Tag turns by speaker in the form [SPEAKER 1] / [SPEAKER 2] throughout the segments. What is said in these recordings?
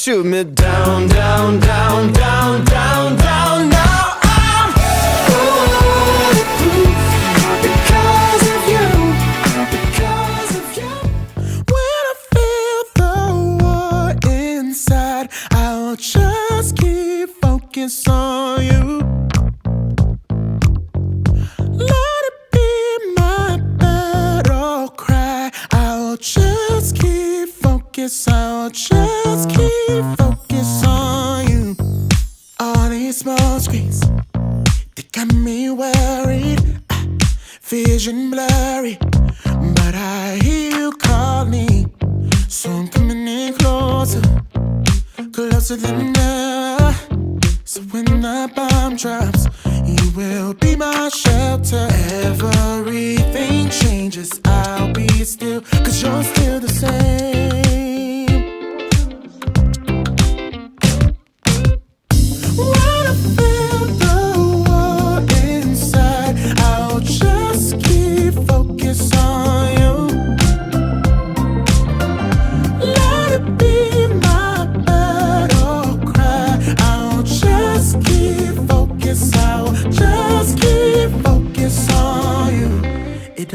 [SPEAKER 1] shoot me down, down, down, down, down, down. Now I'm bulletproof because of you. Because of you.
[SPEAKER 2] When I feel the war inside, I'll just keep focus on you. Let it be my battle cry. I'll just keep focus. I'll just keep focus on you. All these small screens, they got me worried. Ah, Vision blurry, but I hear you calling. So I'm coming in closer, closer than ever. So when the bomb drops, you will be my shelter. Everything changes, I'll be still, cause you're still the same.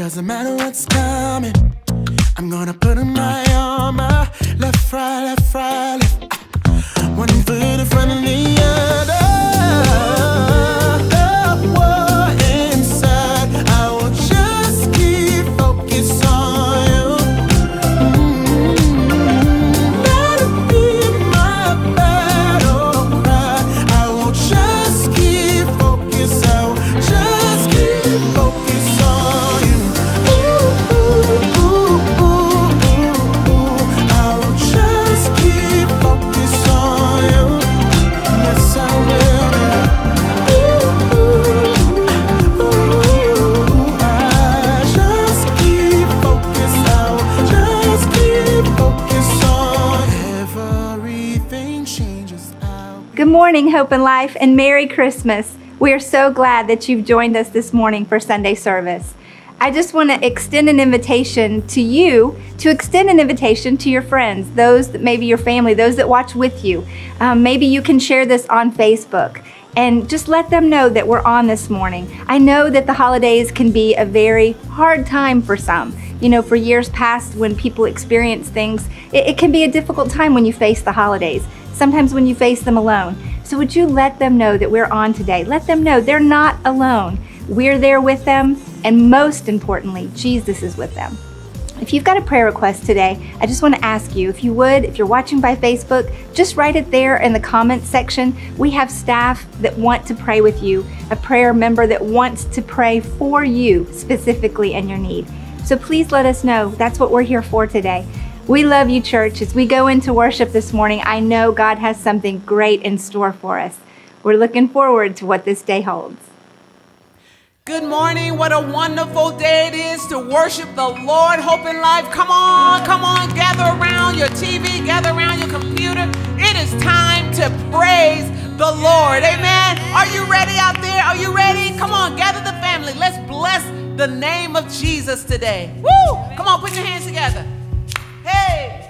[SPEAKER 2] Doesn't matter what's coming. I'm gonna put on my armor. Left, right, left, right, left. One foot in front of the
[SPEAKER 3] morning, Hope and Life, and Merry Christmas. We are so glad that you've joined us this morning for Sunday service. I just want to extend an invitation to you to extend an invitation to your friends, those that maybe your family, those that watch with you. Um, maybe you can share this on Facebook and just let them know that we're on this morning. I know that the holidays can be a very hard time for some. You know, for years past, when people experience things, it, it can be a difficult time when you face the holidays, sometimes when you face them alone. So, would you let them know that we're on today? Let them know they're not alone. We're there with them, and most importantly, Jesus is with them. If you've got a prayer request today, I just want to ask you if you would, if you're watching by Facebook, just write it there in the comments section. We have staff that want to pray with you, a prayer member that wants to pray for you specifically in your need. So please let us know. That's what we're here for today. We love you, church. As we go into worship this morning, I know God has something great in store for us. We're looking forward to what this day holds.
[SPEAKER 4] Good morning. What a wonderful day it is to worship the Lord. Hope in life. Come on, come on. Gather around your TV, gather around your computer. It is time to praise the Lord. Amen. Are you ready out there? Are you ready? Come on, gather the family. Let's bless the name of Jesus today. Woo! Come on, put your hands together. Hey!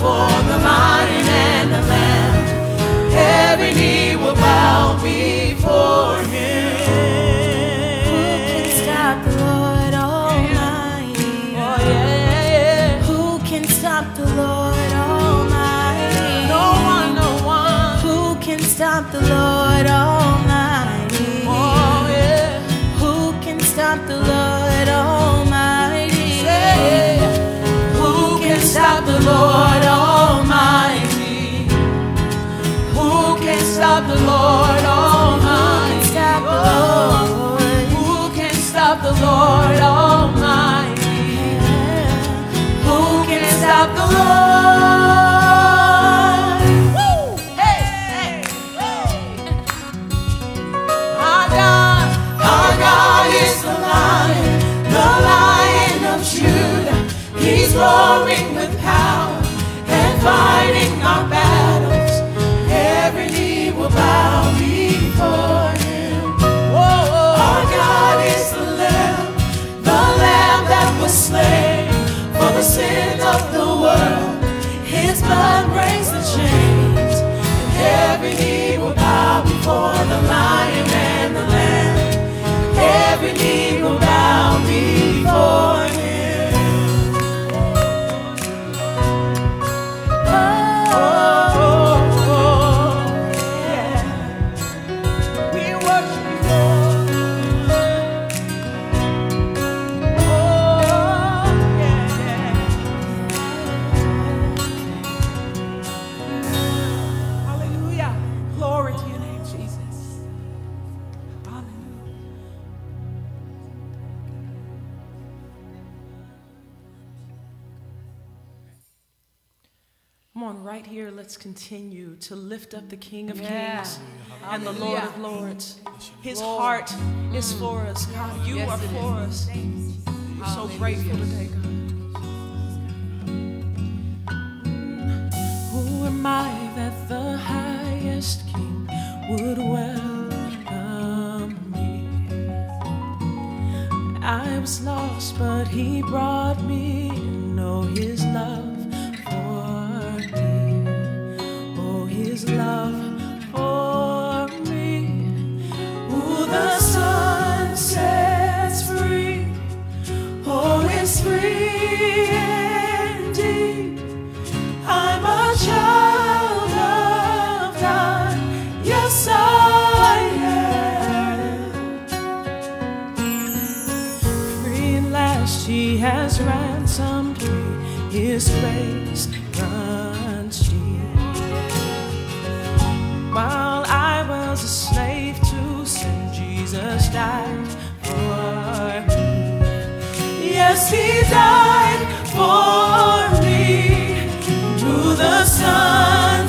[SPEAKER 5] for the the Lord Almighty?
[SPEAKER 4] Oh,
[SPEAKER 5] Who can stop the Lord Almighty?
[SPEAKER 4] Who can stop the Lord? Woo! Hey, hey, hey. Our God, our God is the Lion, the Lion of Judah. He's roaring with power and fighting continue to lift up the King of
[SPEAKER 6] Yeah.
[SPEAKER 4] Kings and the Lord of Lords. His heart is for mm. us, God. You
[SPEAKER 6] Yes,
[SPEAKER 4] are
[SPEAKER 6] it is.
[SPEAKER 4] for us. We're so grateful today, God. Who am I that the highest King would welcome me? I was lost, but He brought me. Know His love His love for me. Who the Son sets free. Oh, is free. I'm a child of God. Yes, I am. Free at last, has ransomed me. His grace runs deep. While I was a slave to sin, Jesus died for me. Yes, He died for me. Who the Son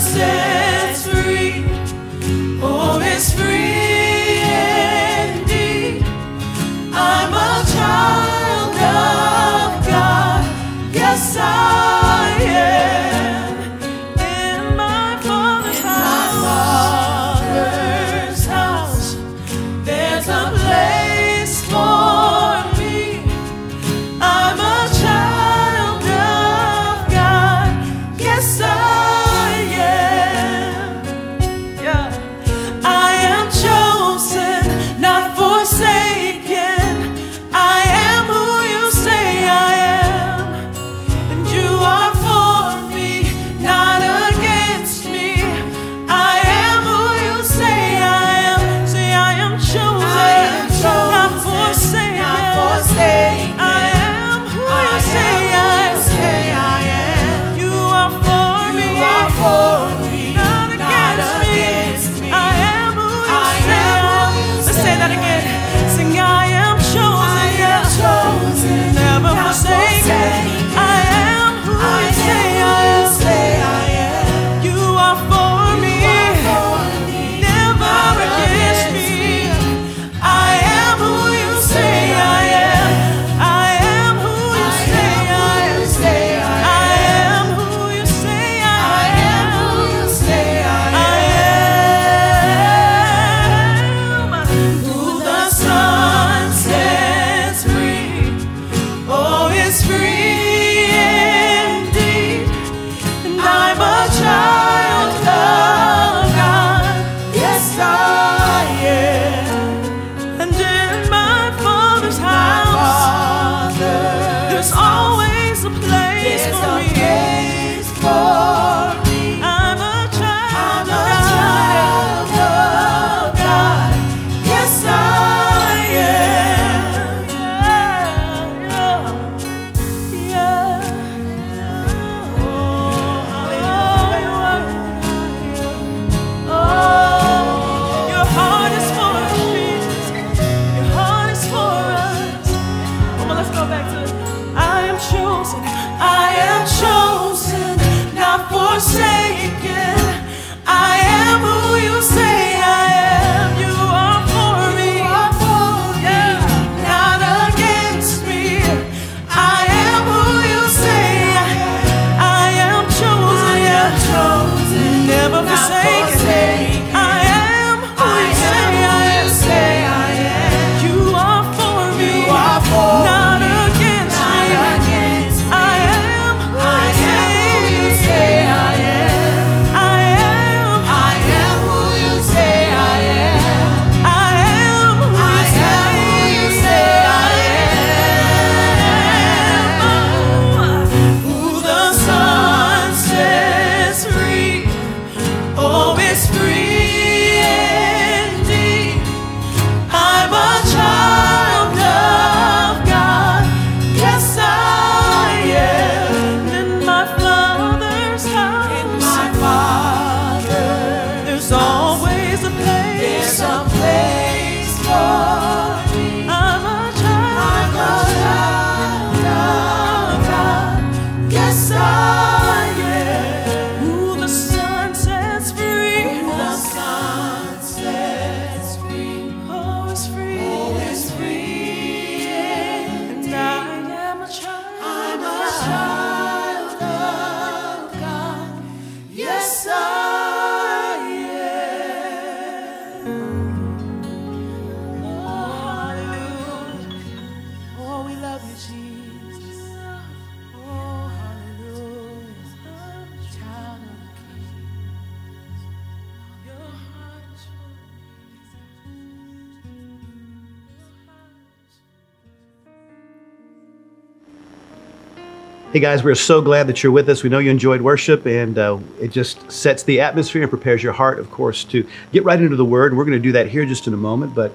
[SPEAKER 6] Hey guys, we're so glad that you're with us. We know you enjoyed worship, and uh, it just sets the atmosphere and prepares your heart, of course, to get right into the Word. We're going to do that here just in a moment, but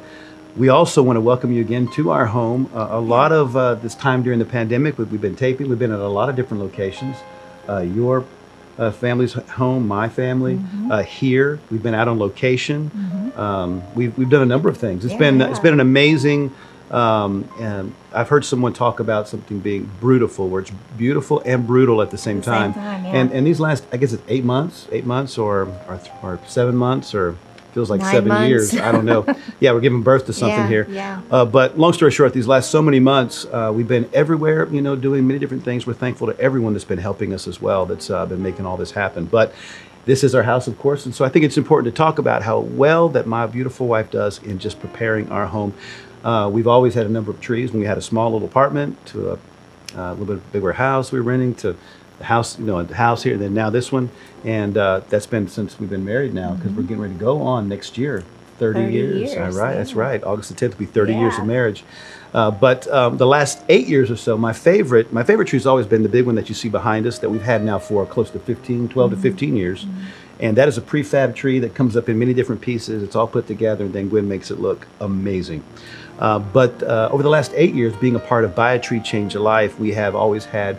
[SPEAKER 6] we also want to welcome you again to our home. Uh, a lot of uh, this time during the pandemic, we've been taping. We've been at a lot of different locations. Uh, your uh, family's home, my family uh, here. We've been out on location. Um, we've, we've done a number of things. It's been it's been an amazing. Um, and I've heard someone talk about something being brutal, where it's beautiful and brutal at the same
[SPEAKER 7] the same
[SPEAKER 6] time.
[SPEAKER 7] time, yeah.
[SPEAKER 6] And and these last, I guess it's eight months, eight months, or or, th- or seven months, or feels like
[SPEAKER 7] Nine
[SPEAKER 6] seven
[SPEAKER 7] months.
[SPEAKER 6] years. I don't know. yeah, we're giving birth to something
[SPEAKER 7] Yeah,
[SPEAKER 6] here.
[SPEAKER 7] yeah.
[SPEAKER 6] Uh, but long story short, these last so many months, uh, we've been everywhere, you know, doing many different things. We're thankful to everyone that's been helping us as well, that's uh, been making all this happen. But this is our house, of course, and so I think it's important to talk about how well that my beautiful wife does in just preparing our home. Uh, we've always had a number of trees. When we had a small little apartment to a, uh, a little bit bigger house we were renting to the house, you know, the house here, and then now this one, and uh, that's been since we've been married now because we're getting ready to go on next year. 30,
[SPEAKER 7] 30
[SPEAKER 6] years. All
[SPEAKER 7] years,
[SPEAKER 6] right, that's right. August the 10th will be 30 years of marriage. Uh, but um, the last eight years or so, my favorite, my favorite tree has always been the big one that you see behind us that we've had now for close to 15, 12
[SPEAKER 7] Mm-hmm.
[SPEAKER 6] to 15 years. And that is a prefab tree that comes up in many different pieces. It's all put together, and then Gwen makes it look amazing. Uh, but uh, over the last eight years, being a part of Buy a Tree, Change a Life, we have always had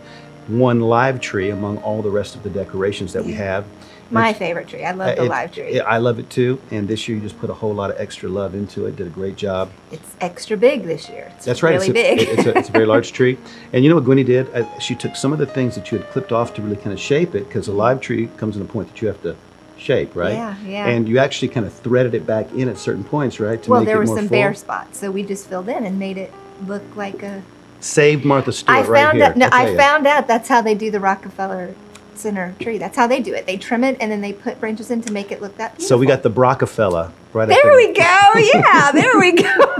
[SPEAKER 6] one live tree among all the rest of the decorations that we have.
[SPEAKER 3] My
[SPEAKER 6] It's-
[SPEAKER 3] favorite tree. I love the
[SPEAKER 6] it-
[SPEAKER 3] live tree.
[SPEAKER 6] it- I love it too. And this year, you just put a whole lot of extra love into it. Did a great job.
[SPEAKER 3] It's extra big this year. It's
[SPEAKER 6] That's right.
[SPEAKER 3] Really
[SPEAKER 6] it's, a,
[SPEAKER 3] big.
[SPEAKER 6] it- it's, a, it's a very large tree. And you know what Gwenny did? Uh, she took some of the things that you had clipped off to really kind of shape it, because a live tree comes in a point that you have to shape, right?
[SPEAKER 3] Yeah, yeah.
[SPEAKER 6] And you actually kind of threaded it back in at certain points, right? To
[SPEAKER 3] well, there were some
[SPEAKER 6] full.
[SPEAKER 3] bare spots, so we just filled in and made it look like a.
[SPEAKER 6] Saved Martha Stewart
[SPEAKER 3] I
[SPEAKER 6] right
[SPEAKER 3] found
[SPEAKER 6] here.
[SPEAKER 3] out. No, I
[SPEAKER 6] you.
[SPEAKER 3] found out that's how they do the Rockefeller Center tree. That's how they do it. They trim it and then they put branches in to make it look that beautiful.
[SPEAKER 6] So we got the Brockefeller right
[SPEAKER 3] There we go. Yeah, there we go.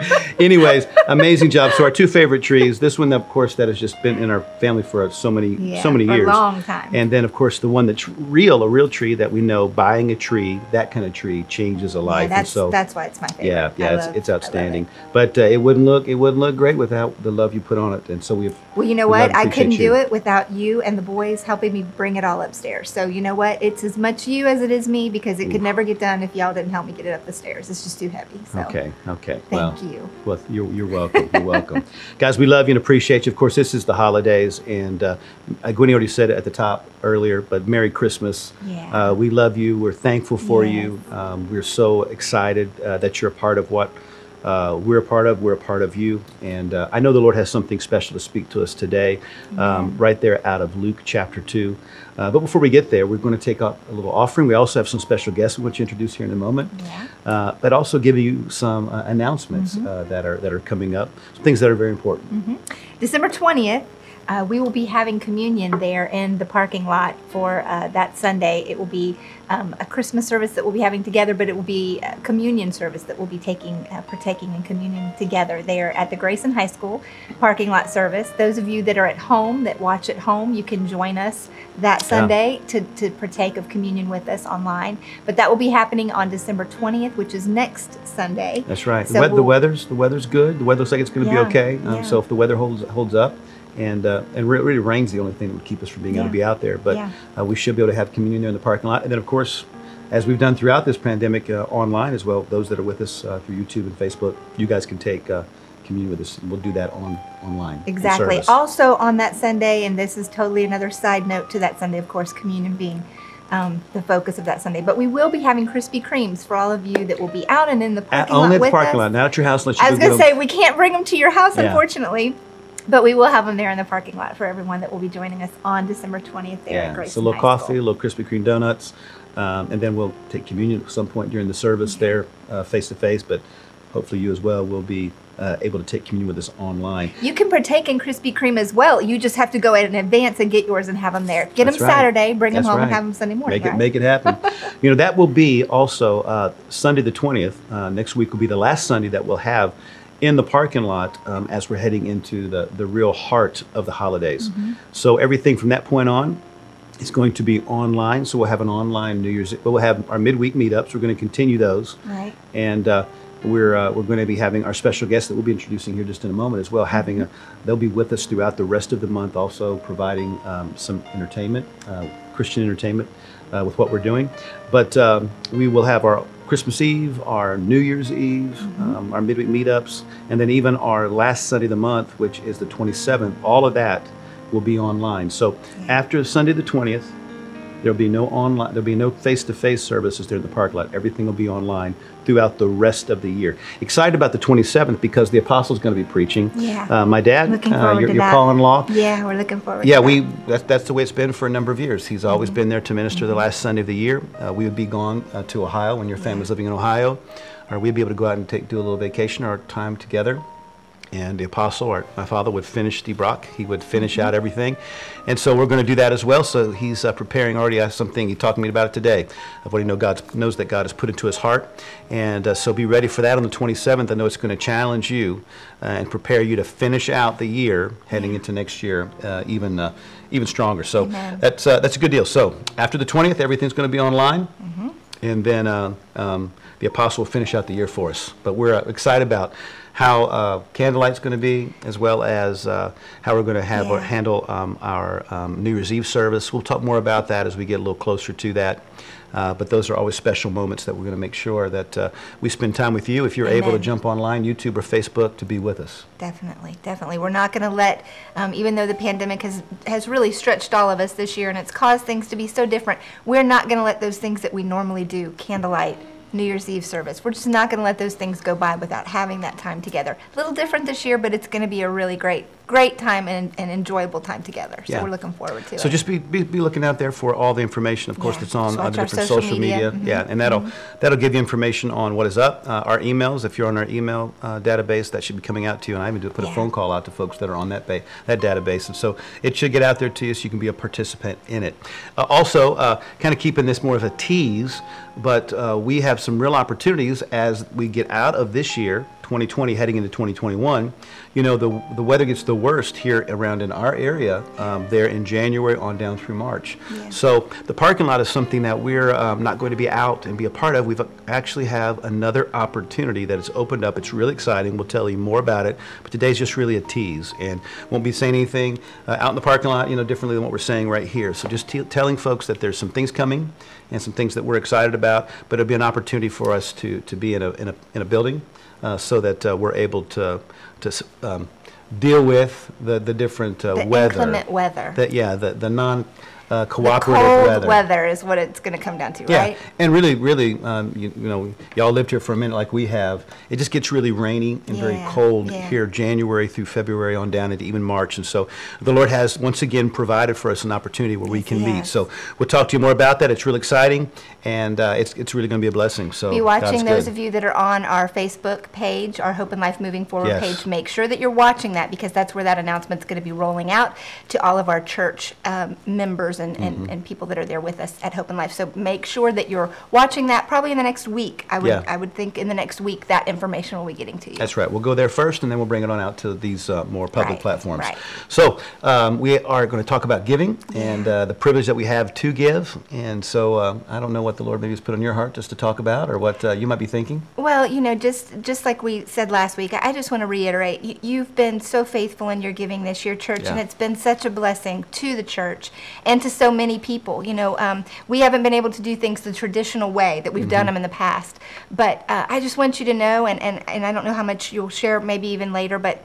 [SPEAKER 6] Anyways, amazing job. So our two favorite trees. This one, of course, that has just been in our family for so many,
[SPEAKER 3] Yeah,
[SPEAKER 6] so many years,
[SPEAKER 3] long time.
[SPEAKER 6] And then, of course, the one that's real, a real tree that we know. Buying a tree, that kind of tree changes a life.
[SPEAKER 3] yeah,
[SPEAKER 6] and
[SPEAKER 3] that's
[SPEAKER 6] so,
[SPEAKER 3] that's why it's my favorite.
[SPEAKER 6] yeah, yeah, it's,
[SPEAKER 3] love-
[SPEAKER 6] it's outstanding.
[SPEAKER 3] it.
[SPEAKER 6] But uh, it wouldn't look, it wouldn't look great without the love you put on it. And so we've.
[SPEAKER 3] Well, you know what? I couldn't
[SPEAKER 6] you.
[SPEAKER 3] do it without you and the boys helping me bring it all upstairs. So you know what? It's as much you as it is me because it could never get done if y'all didn't help me get it up the stairs. It's just too heavy. So
[SPEAKER 6] Okay, okay.
[SPEAKER 3] Thank
[SPEAKER 6] well,
[SPEAKER 3] you.
[SPEAKER 6] Well, you're, you're welcome. You're welcome. Guys, we love you and appreciate you. Of course, this is the holidays, and uh, uh, Gwenny already said it at the top earlier, but Merry Christmas.
[SPEAKER 3] Yeah.
[SPEAKER 6] Uh, we love you. We're thankful for
[SPEAKER 3] Yes.
[SPEAKER 6] you. Um, we're so excited uh, that you're a part of what uh, we're a part of. We're a part of you. And uh, I know the Lord has something special to speak to us today, um, right there out of Luke chapter 2. Uh, but before we get there, we're going to take up a little offering. We also have some special guests we want to introduce here in a moment.
[SPEAKER 3] Yeah.
[SPEAKER 6] Uh, but also give you some uh, announcements
[SPEAKER 3] Mm-hmm.
[SPEAKER 6] uh, that are that are coming up, some things that are very important.
[SPEAKER 3] December 20th, uh, we will be having communion there in the parking lot for uh, that Sunday. It will be um, a Christmas service that we'll be having together, but it will be a communion service that we'll be taking, uh, partaking in communion together there at the Grayson High School parking lot service. Those of you that are at home, that watch at home, you can join us that Sunday to, to partake of communion with us online. But that will be happening on December 20th, which is next Sunday.
[SPEAKER 6] That's right.
[SPEAKER 3] So
[SPEAKER 6] the, wea- the
[SPEAKER 3] we'll-
[SPEAKER 6] weather the weather's good. The weather looks like it's going to
[SPEAKER 3] Yeah,
[SPEAKER 6] be okay. Um,
[SPEAKER 3] yeah.
[SPEAKER 6] So if the weather holds holds up, and uh, and re- really rain's the only thing that would keep us from being able to be out there. But
[SPEAKER 3] Yeah.
[SPEAKER 6] uh, we should be able to have communion there in the parking lot, and then of course. As we've done throughout this pandemic, uh, online as well. Those that are with us uh, through YouTube and Facebook, you guys can take uh, communion with us. We'll do that on online.
[SPEAKER 3] Exactly. Also on that Sunday, and this is totally another side note to that Sunday, of course, communion being um, the focus of that Sunday. But we will be having Krispy Kremes for all of you that will be out and in the
[SPEAKER 6] At-
[SPEAKER 3] parking
[SPEAKER 6] only
[SPEAKER 3] lot
[SPEAKER 6] at the parking
[SPEAKER 3] us.
[SPEAKER 6] lot, not at your house unless you
[SPEAKER 3] I was going to say we can't bring them to your house,
[SPEAKER 6] Yeah.
[SPEAKER 3] unfortunately. But we will have them there in the parking lot for everyone that will be joining us on December 20th there at
[SPEAKER 6] Yeah,
[SPEAKER 3] Grayson
[SPEAKER 6] so a little
[SPEAKER 3] High
[SPEAKER 6] coffee,
[SPEAKER 3] School.
[SPEAKER 6] a little Krispy Kreme donuts, um, and then we'll take communion at some point during the service there, face to face. But hopefully, you as well will be uh, able to take communion with us online.
[SPEAKER 3] You can partake in Krispy Kreme as well. You just have to go in advance and get yours and have them there. Get
[SPEAKER 6] That's
[SPEAKER 3] them
[SPEAKER 6] right.
[SPEAKER 3] Saturday, bring
[SPEAKER 6] That's
[SPEAKER 3] them home, and
[SPEAKER 6] right.
[SPEAKER 3] have them Sunday morning.
[SPEAKER 6] Make it
[SPEAKER 3] right?
[SPEAKER 6] make it happen. you know that will be also uh, Sunday the twentieth. Uh, next week will be the last Sunday that we'll have in the parking lot um, as we're heading into the the real heart of the holidays.
[SPEAKER 3] Mm-hmm.
[SPEAKER 6] So everything from that point on is going to be online. So we'll have an online New Year's. We'll have our midweek meetups. We're going to continue those.
[SPEAKER 3] Right.
[SPEAKER 6] And uh, we're uh, we're going to be having our special guest that we'll be introducing here just in a moment as well. Having a, they'll be with us throughout the rest of the month, also providing um, some entertainment, uh, Christian entertainment, uh, with what we're doing. But um, we will have our Christmas Eve, our New Year's Eve, um, our midweek meetups, and then even our last Sunday of the month, which is the 27th. All of that will be online. So after Sunday the 20th, There'll be no online. There'll be no face-to-face services there in the parking lot. Everything will be online throughout the rest of the year. Excited about the 27th because the apostle's going to be preaching.
[SPEAKER 3] Yeah.
[SPEAKER 6] Uh, my dad,
[SPEAKER 3] Looking
[SPEAKER 6] uh,
[SPEAKER 3] forward
[SPEAKER 6] your,
[SPEAKER 3] to
[SPEAKER 6] your
[SPEAKER 3] that.
[SPEAKER 6] Paul-in-law.
[SPEAKER 3] Yeah, we're looking forward.
[SPEAKER 6] Yeah,
[SPEAKER 3] to
[SPEAKER 6] we
[SPEAKER 3] that.
[SPEAKER 6] that's, that's the way it's been for a number of years. He's always
[SPEAKER 3] Mm-hmm.
[SPEAKER 6] been there to minister the last Sunday of the year. Uh, we would be gone uh, to Ohio when your family's living in Ohio, or we'd be able to go out and take do a little vacation or time together. And the apostle, or my father, would finish the Brock. He would finish
[SPEAKER 3] Mm-hmm.
[SPEAKER 6] out everything, and so we're going to do that as well. So he's uh, preparing already. uh, something he talked to me about it today of what he know God knows that God has put into his heart, and uh, so be ready for that on the 27th. I know it's going to challenge you uh, and prepare you to finish out the year heading into next year uh, even uh, even stronger. So
[SPEAKER 3] Amen.
[SPEAKER 6] that's uh, that's a good deal. So after the 20th, everything's going to be online,
[SPEAKER 3] Mm-hmm.
[SPEAKER 6] and then uh, um, the apostle will finish out the year for us. But we're uh, excited about how uh, candlelight's going to be, as well as uh, how we're going to have or handle um, our um, New Year's Eve service. We'll talk more about that as we get a little closer to that. Uh, but those are always special moments that we're going to make sure that uh, we spend time with you. If you're able to jump online, YouTube or Facebook, to be with us.
[SPEAKER 3] Definitely, definitely. We're not going to let, um, even though the pandemic has has really stretched all of us this year and it's caused things to be so different. We're not going to let those things that we normally do, candlelight, New Year's Eve service. We're just not going to let those things go by without having that time together. A little different this year, but it's going to be a really great, great time and an enjoyable time together. So
[SPEAKER 6] Yeah.
[SPEAKER 3] we're looking forward to it.
[SPEAKER 6] So just be, be, be looking out there for all the information, of course,
[SPEAKER 3] Yeah.
[SPEAKER 6] that's on
[SPEAKER 3] Just
[SPEAKER 6] uh, the different
[SPEAKER 3] social
[SPEAKER 6] social
[SPEAKER 3] media.
[SPEAKER 6] media.
[SPEAKER 3] Mhm.
[SPEAKER 6] Yeah, and that'll that'll give you information on what is up. Uh, our emails, if you're on our email uh, database, that should be coming out to you. And I even do put a phone call out to folks that are on that ba- that database, and so it should get out there to you, so you can be a participant in it. Uh, also, uh, kind of keeping this more of a tease, but uh, we have some real opportunities as we get out of this year. 2020 heading into 2021, you know, the, the weather gets the worst here around in our area um, there in January on down through March.
[SPEAKER 3] Yeah.
[SPEAKER 6] So the parking lot is something that we're um, not going to be out and be a part of. We've actually have another opportunity that has opened up. It's really exciting. We'll tell you more about it. But today's just really a tease and won't be saying anything uh, out in the parking lot, you know, differently than what we're saying right here. So just t- telling folks that there's some things coming and some things that we're excited about. But it'll be an opportunity for us to, to be in a, in a, in a building uh, so that uh, we're able to, to um, deal with the, the different uh,
[SPEAKER 3] The
[SPEAKER 6] weather.
[SPEAKER 3] inclement weather.
[SPEAKER 6] The, yeah, the, the non uh,
[SPEAKER 3] the
[SPEAKER 6] cooperative
[SPEAKER 3] cold
[SPEAKER 6] weather.
[SPEAKER 3] weather is what it's going to come down to,
[SPEAKER 6] Yeah,
[SPEAKER 3] right?
[SPEAKER 6] and really, really, um, you, you know, y'all lived here for a minute like we have. It just gets really rainy and very cold
[SPEAKER 3] yeah.
[SPEAKER 6] here, January through February on down into even March. And so the Lord has once again provided for us an opportunity where we can meet. So we'll talk to you more about that. It's real exciting, and uh, it's it's really going to be a blessing. So
[SPEAKER 3] be watching those
[SPEAKER 6] good.
[SPEAKER 3] of you that are on our Facebook page, our Hope and Life Moving Forward
[SPEAKER 6] Yes.
[SPEAKER 3] page. Make sure that you're watching that because that's where that announcement's going to be rolling out to all of our church um, members and, and,
[SPEAKER 6] Mm-hmm.
[SPEAKER 3] and people that are there with us at Hope and Life. So make sure that you're watching that probably in the next week. I would
[SPEAKER 6] Yeah.
[SPEAKER 3] I would think in the next week that information will be getting to you.
[SPEAKER 6] That's right. We'll go there first, and then we'll bring it on out to these uh, more public
[SPEAKER 3] Right,
[SPEAKER 6] platforms.
[SPEAKER 3] right.
[SPEAKER 6] So um, we are going to talk about giving and uh, the privilege that we have to give. And so uh, I don't know what the Lord maybe has put on your heart just to talk about, or what uh, you might be thinking.
[SPEAKER 3] Well, you know, just just like we said last week, I I just want to reiterate: you, you've been so faithful in your giving this year, church, and
[SPEAKER 6] Yeah.
[SPEAKER 3] it's been such a blessing to the church and to so many people. You know, um, we haven't been able to do things the traditional way that we've
[SPEAKER 6] Mm-hmm.
[SPEAKER 3] done them in the past, but uh, I just want you to know, and, and and I don't know how much you'll share, maybe even later, but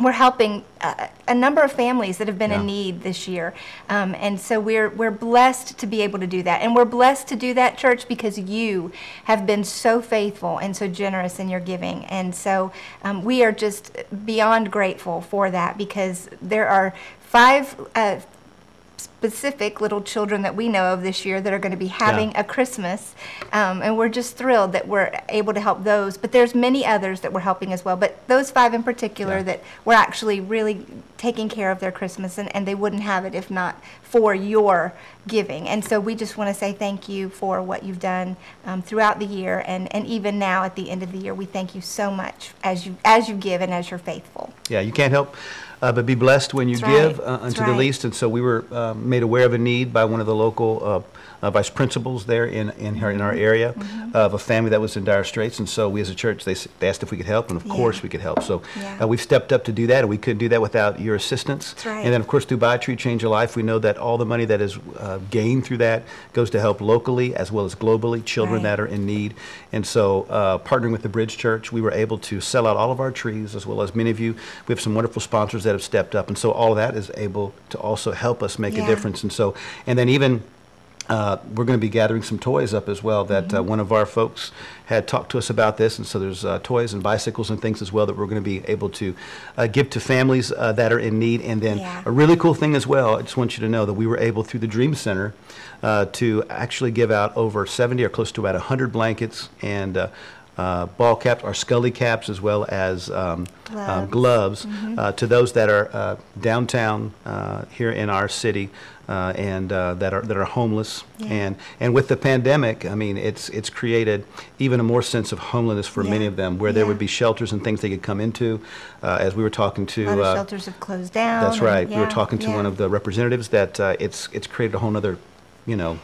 [SPEAKER 3] we're helping uh, a number of families that have been in need this year, um, and so we're we're blessed to be able to do that, and we're blessed to do that, church, because you have been so faithful and so generous in your giving, and so um, we are just beyond grateful for that because there are five. Uh, specific little children that we know of this year that are going to be having a Christmas, um, and we're just thrilled that we're able to help those. But there's many others that we're helping as well. But those five in particular
[SPEAKER 6] Yeah.
[SPEAKER 3] that we're actually really taking care of their Christmas, and, and they wouldn't have it if not for your giving. And so we just want to say thank you for what you've done um, throughout the year, and, and even now at the end of the year, we thank you so much as you as you give and as you're faithful.
[SPEAKER 6] Yeah, you can't help uh, but be blessed when you
[SPEAKER 3] That's
[SPEAKER 6] give
[SPEAKER 3] right.
[SPEAKER 6] uh,
[SPEAKER 3] That's
[SPEAKER 6] unto the
[SPEAKER 3] right.
[SPEAKER 6] least. And so we were um, made aware of a need by one of the local uh, vice principals there in, in, her, in our area of a family that was in dire straits. And so we as a church, they, they asked if we could help, and of
[SPEAKER 3] Yeah.
[SPEAKER 6] course we could help. So
[SPEAKER 3] Yeah.
[SPEAKER 6] uh, we've stepped up to do that, and we couldn't do that without your assistance.
[SPEAKER 3] Right.
[SPEAKER 6] And then, of course, through Buy a Tree, Change a Life, we know that all the money that is uh, gained through that goes to help locally as well as globally children
[SPEAKER 3] Right.
[SPEAKER 6] that are in need. And so, uh, partnering with the Bridge Church, we were able to sell out all of our trees, as well as many of you. We have some wonderful sponsors that have stepped up, and so all of that is able to also help us make
[SPEAKER 3] Yeah.
[SPEAKER 6] a difference. And so, and then even. Uh, we're going to be gathering some toys up as well. That
[SPEAKER 3] Mm-hmm.
[SPEAKER 6] uh, one of our folks had talked to us about this, and so there's uh, toys and bicycles and things as well that we're going to be able to uh, give to families uh, that are in need. And then
[SPEAKER 3] Yeah.
[SPEAKER 6] a really cool thing as well. I just want you to know that we were able through the Dream Center uh, to actually give out over 70 or close to about 100 blankets and. Uh, uh, ball caps, or scully caps, as well as um, um, gloves, uh, to those that are uh, downtown uh, here in our city uh, and uh, that are that are homeless. And and with the pandemic, I mean, it's it's created even a more sense of homelessness for many of them, where there would be shelters and things they could come into. Uh, as we were talking to,
[SPEAKER 3] A lot of
[SPEAKER 6] uh,
[SPEAKER 3] shelters have closed down.
[SPEAKER 6] that's right. We were talking to
[SPEAKER 3] yeah.
[SPEAKER 6] one of the representatives that uh, it's it's created a whole other, you know,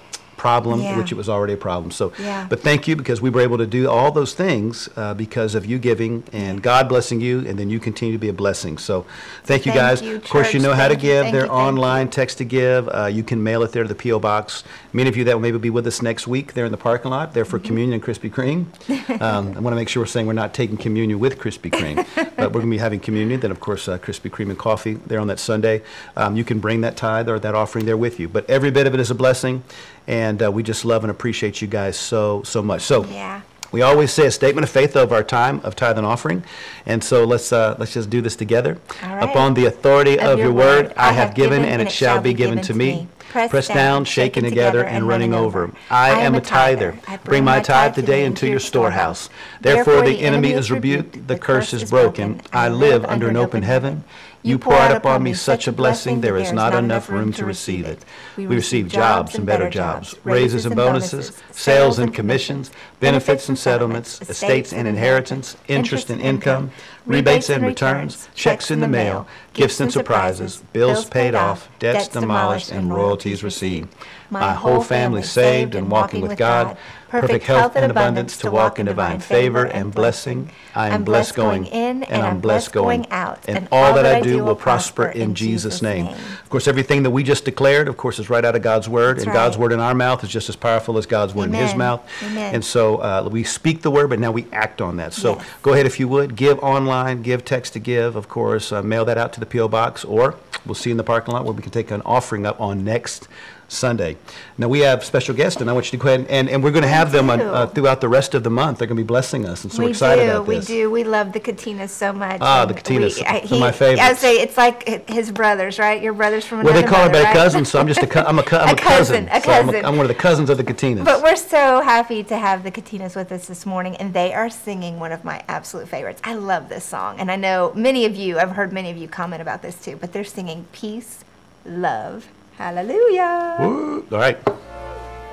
[SPEAKER 6] problem,
[SPEAKER 3] Yeah.
[SPEAKER 6] which it was already a problem. So,
[SPEAKER 3] Yeah.
[SPEAKER 6] but thank you because we were able to do all those things uh, because of you giving and God blessing you, and then you continue to be a blessing. So, thank you
[SPEAKER 3] Thank
[SPEAKER 6] guys.
[SPEAKER 3] you,
[SPEAKER 6] of course, you know how to
[SPEAKER 3] Thank you,
[SPEAKER 6] give.
[SPEAKER 3] thank
[SPEAKER 6] They're
[SPEAKER 3] you, thank you.
[SPEAKER 6] online, text to give. Uh, you can mail it there to the PO box. Many of you that will maybe be with us next week, they're in the parking lot. They're for
[SPEAKER 3] Mm-hmm.
[SPEAKER 6] communion and Krispy Kreme. Um, I want to make sure we're saying we're not taking communion with Krispy Kreme, but we're going to be having communion. Then, of course, uh, Krispy Kreme and coffee there on that Sunday. Um, you can bring that tithe or that offering there with you. But every bit of it is a blessing, and uh, we just love and appreciate you guys so so much. So.
[SPEAKER 3] Yeah.
[SPEAKER 6] We always say a statement of faith of our time of tithe and offering, and so let's uh, let's just do this together.
[SPEAKER 3] Right.
[SPEAKER 6] Upon the authority of, your word, I have given, and it shall be given to me. Pressed down, shaken together, and running over. I am a tither. Bring my tithe today into your storehouse. Therefore the enemy is rebuked, the curse is broken. I live under an open heaven. You pour out upon me such a blessing, there is not enough room to receive it. We receive jobs and better jobs, raises and bonuses, sales and commissions, benefits and settlements, estates and inheritance, interest and income, rebates and returns, checks in the mail, gifts and surprises, bills paid off, debts demolished, and royalties received. My whole family saved and walking with God, perfect health and abundance to walk in divine favor and blessing. I am blessed going in and I'm blessed going out. And all that I do will prosper in Jesus' name. Of course, everything that we just declared, of course, is right out of God's word.
[SPEAKER 3] That's
[SPEAKER 6] And God's word in our mouth is just as powerful as God's word in his mouth.
[SPEAKER 3] Amen.
[SPEAKER 6] And so uh, we speak the word, but now we act on that. So
[SPEAKER 3] Yes.
[SPEAKER 6] go ahead if you would. Give online, give text to give, of course. Uh, mail that out to the P.O. Box, or we'll see you in the parking lot where we can take an offering up on next Sunday. Now we have special guests, and I want you to go ahead and, and we're going to have them on, uh, throughout the rest of the month. They're going to be blessing us, and so we're
[SPEAKER 3] we
[SPEAKER 6] excited
[SPEAKER 3] do,
[SPEAKER 6] about
[SPEAKER 3] we do. We love the Katinas so much.
[SPEAKER 6] Ah, the Katinas,
[SPEAKER 3] we- I-
[SPEAKER 6] they're my
[SPEAKER 3] I
[SPEAKER 6] favorites.
[SPEAKER 3] say it's like his brothers, right? Your brothers from another.
[SPEAKER 6] Well, they call
[SPEAKER 3] mother,
[SPEAKER 6] everybody
[SPEAKER 3] right?
[SPEAKER 6] cousins, so I'm just a, I'm a, I'm
[SPEAKER 3] A
[SPEAKER 6] a cousin.
[SPEAKER 3] cousin, a
[SPEAKER 6] So I'm,
[SPEAKER 3] cousin.
[SPEAKER 6] I'm one of the cousins of the Katinas.
[SPEAKER 3] But we're so happy to have the Katinas with us this morning, and they are singing one of my absolute favorites. I love this song, and I know many of you, I've heard many of you comment about this too, but they're singing Peace, Love, Hallelujah.
[SPEAKER 6] Woo. All right.
[SPEAKER 7] Come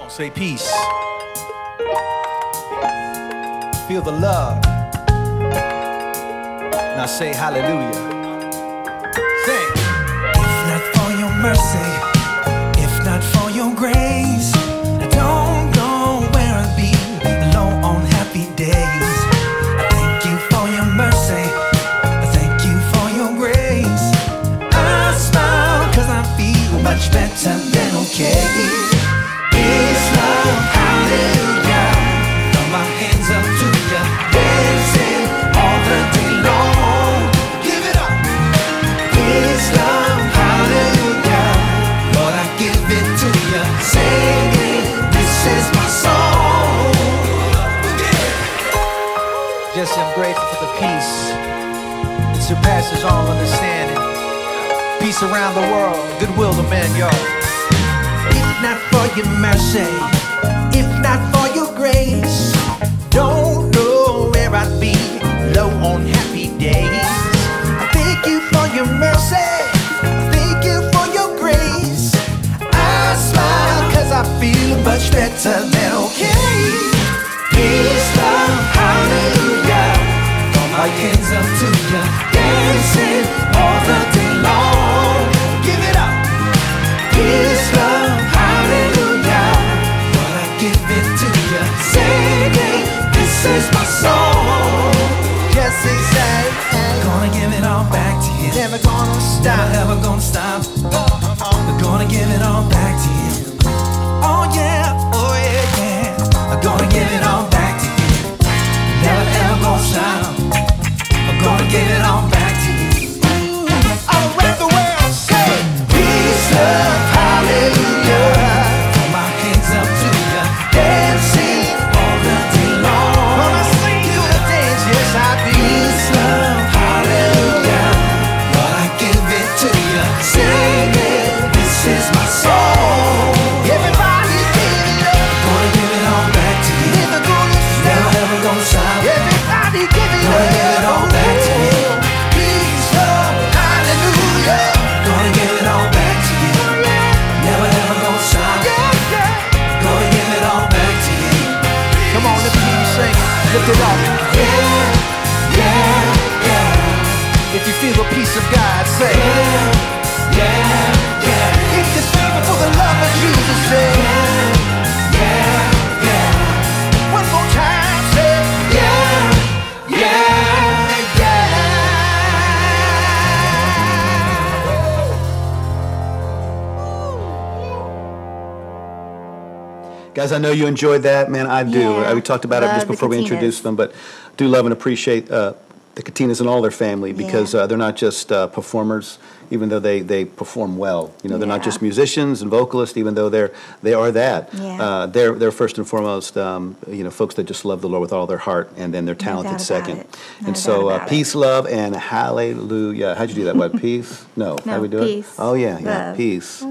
[SPEAKER 7] on, say peace. Feel the love. Now say hallelujah. Sing.
[SPEAKER 2] If not for your mercy, much better than okay. Peace, love, hallelujah. Throw my hands up to ya, dancing all the day long. Give it up. Peace, love, hallelujah. Lord, I give it to you. Singing, this is my song.
[SPEAKER 7] Jesse, I'm grateful for the peace that surpasses all understanding. Peace around the world, goodwill to men, y'all.
[SPEAKER 2] If not for your mercy, if not for your grace, don't you
[SPEAKER 6] enjoyed that, man. I do.
[SPEAKER 3] Yeah.
[SPEAKER 6] Uh, We talked about it just before we introduced them, but do love and appreciate uh, the Katinas and all their family because
[SPEAKER 3] Yeah.
[SPEAKER 6] uh, they're not just uh, performers, even though they, they perform well. You know, they're not just musicians and vocalists, even though they're they are that.
[SPEAKER 3] Yeah.
[SPEAKER 6] Uh, they're they're first and foremost, um, you know, folks that just love the Lord with all their heart, and then they're talented second. and so, uh,
[SPEAKER 3] it.
[SPEAKER 6] peace, love, and hallelujah. How'd you do that? What peace? No,
[SPEAKER 3] No,
[SPEAKER 6] how we do
[SPEAKER 3] peace,
[SPEAKER 6] it? Oh yeah, yeah,
[SPEAKER 3] love.
[SPEAKER 6] peace.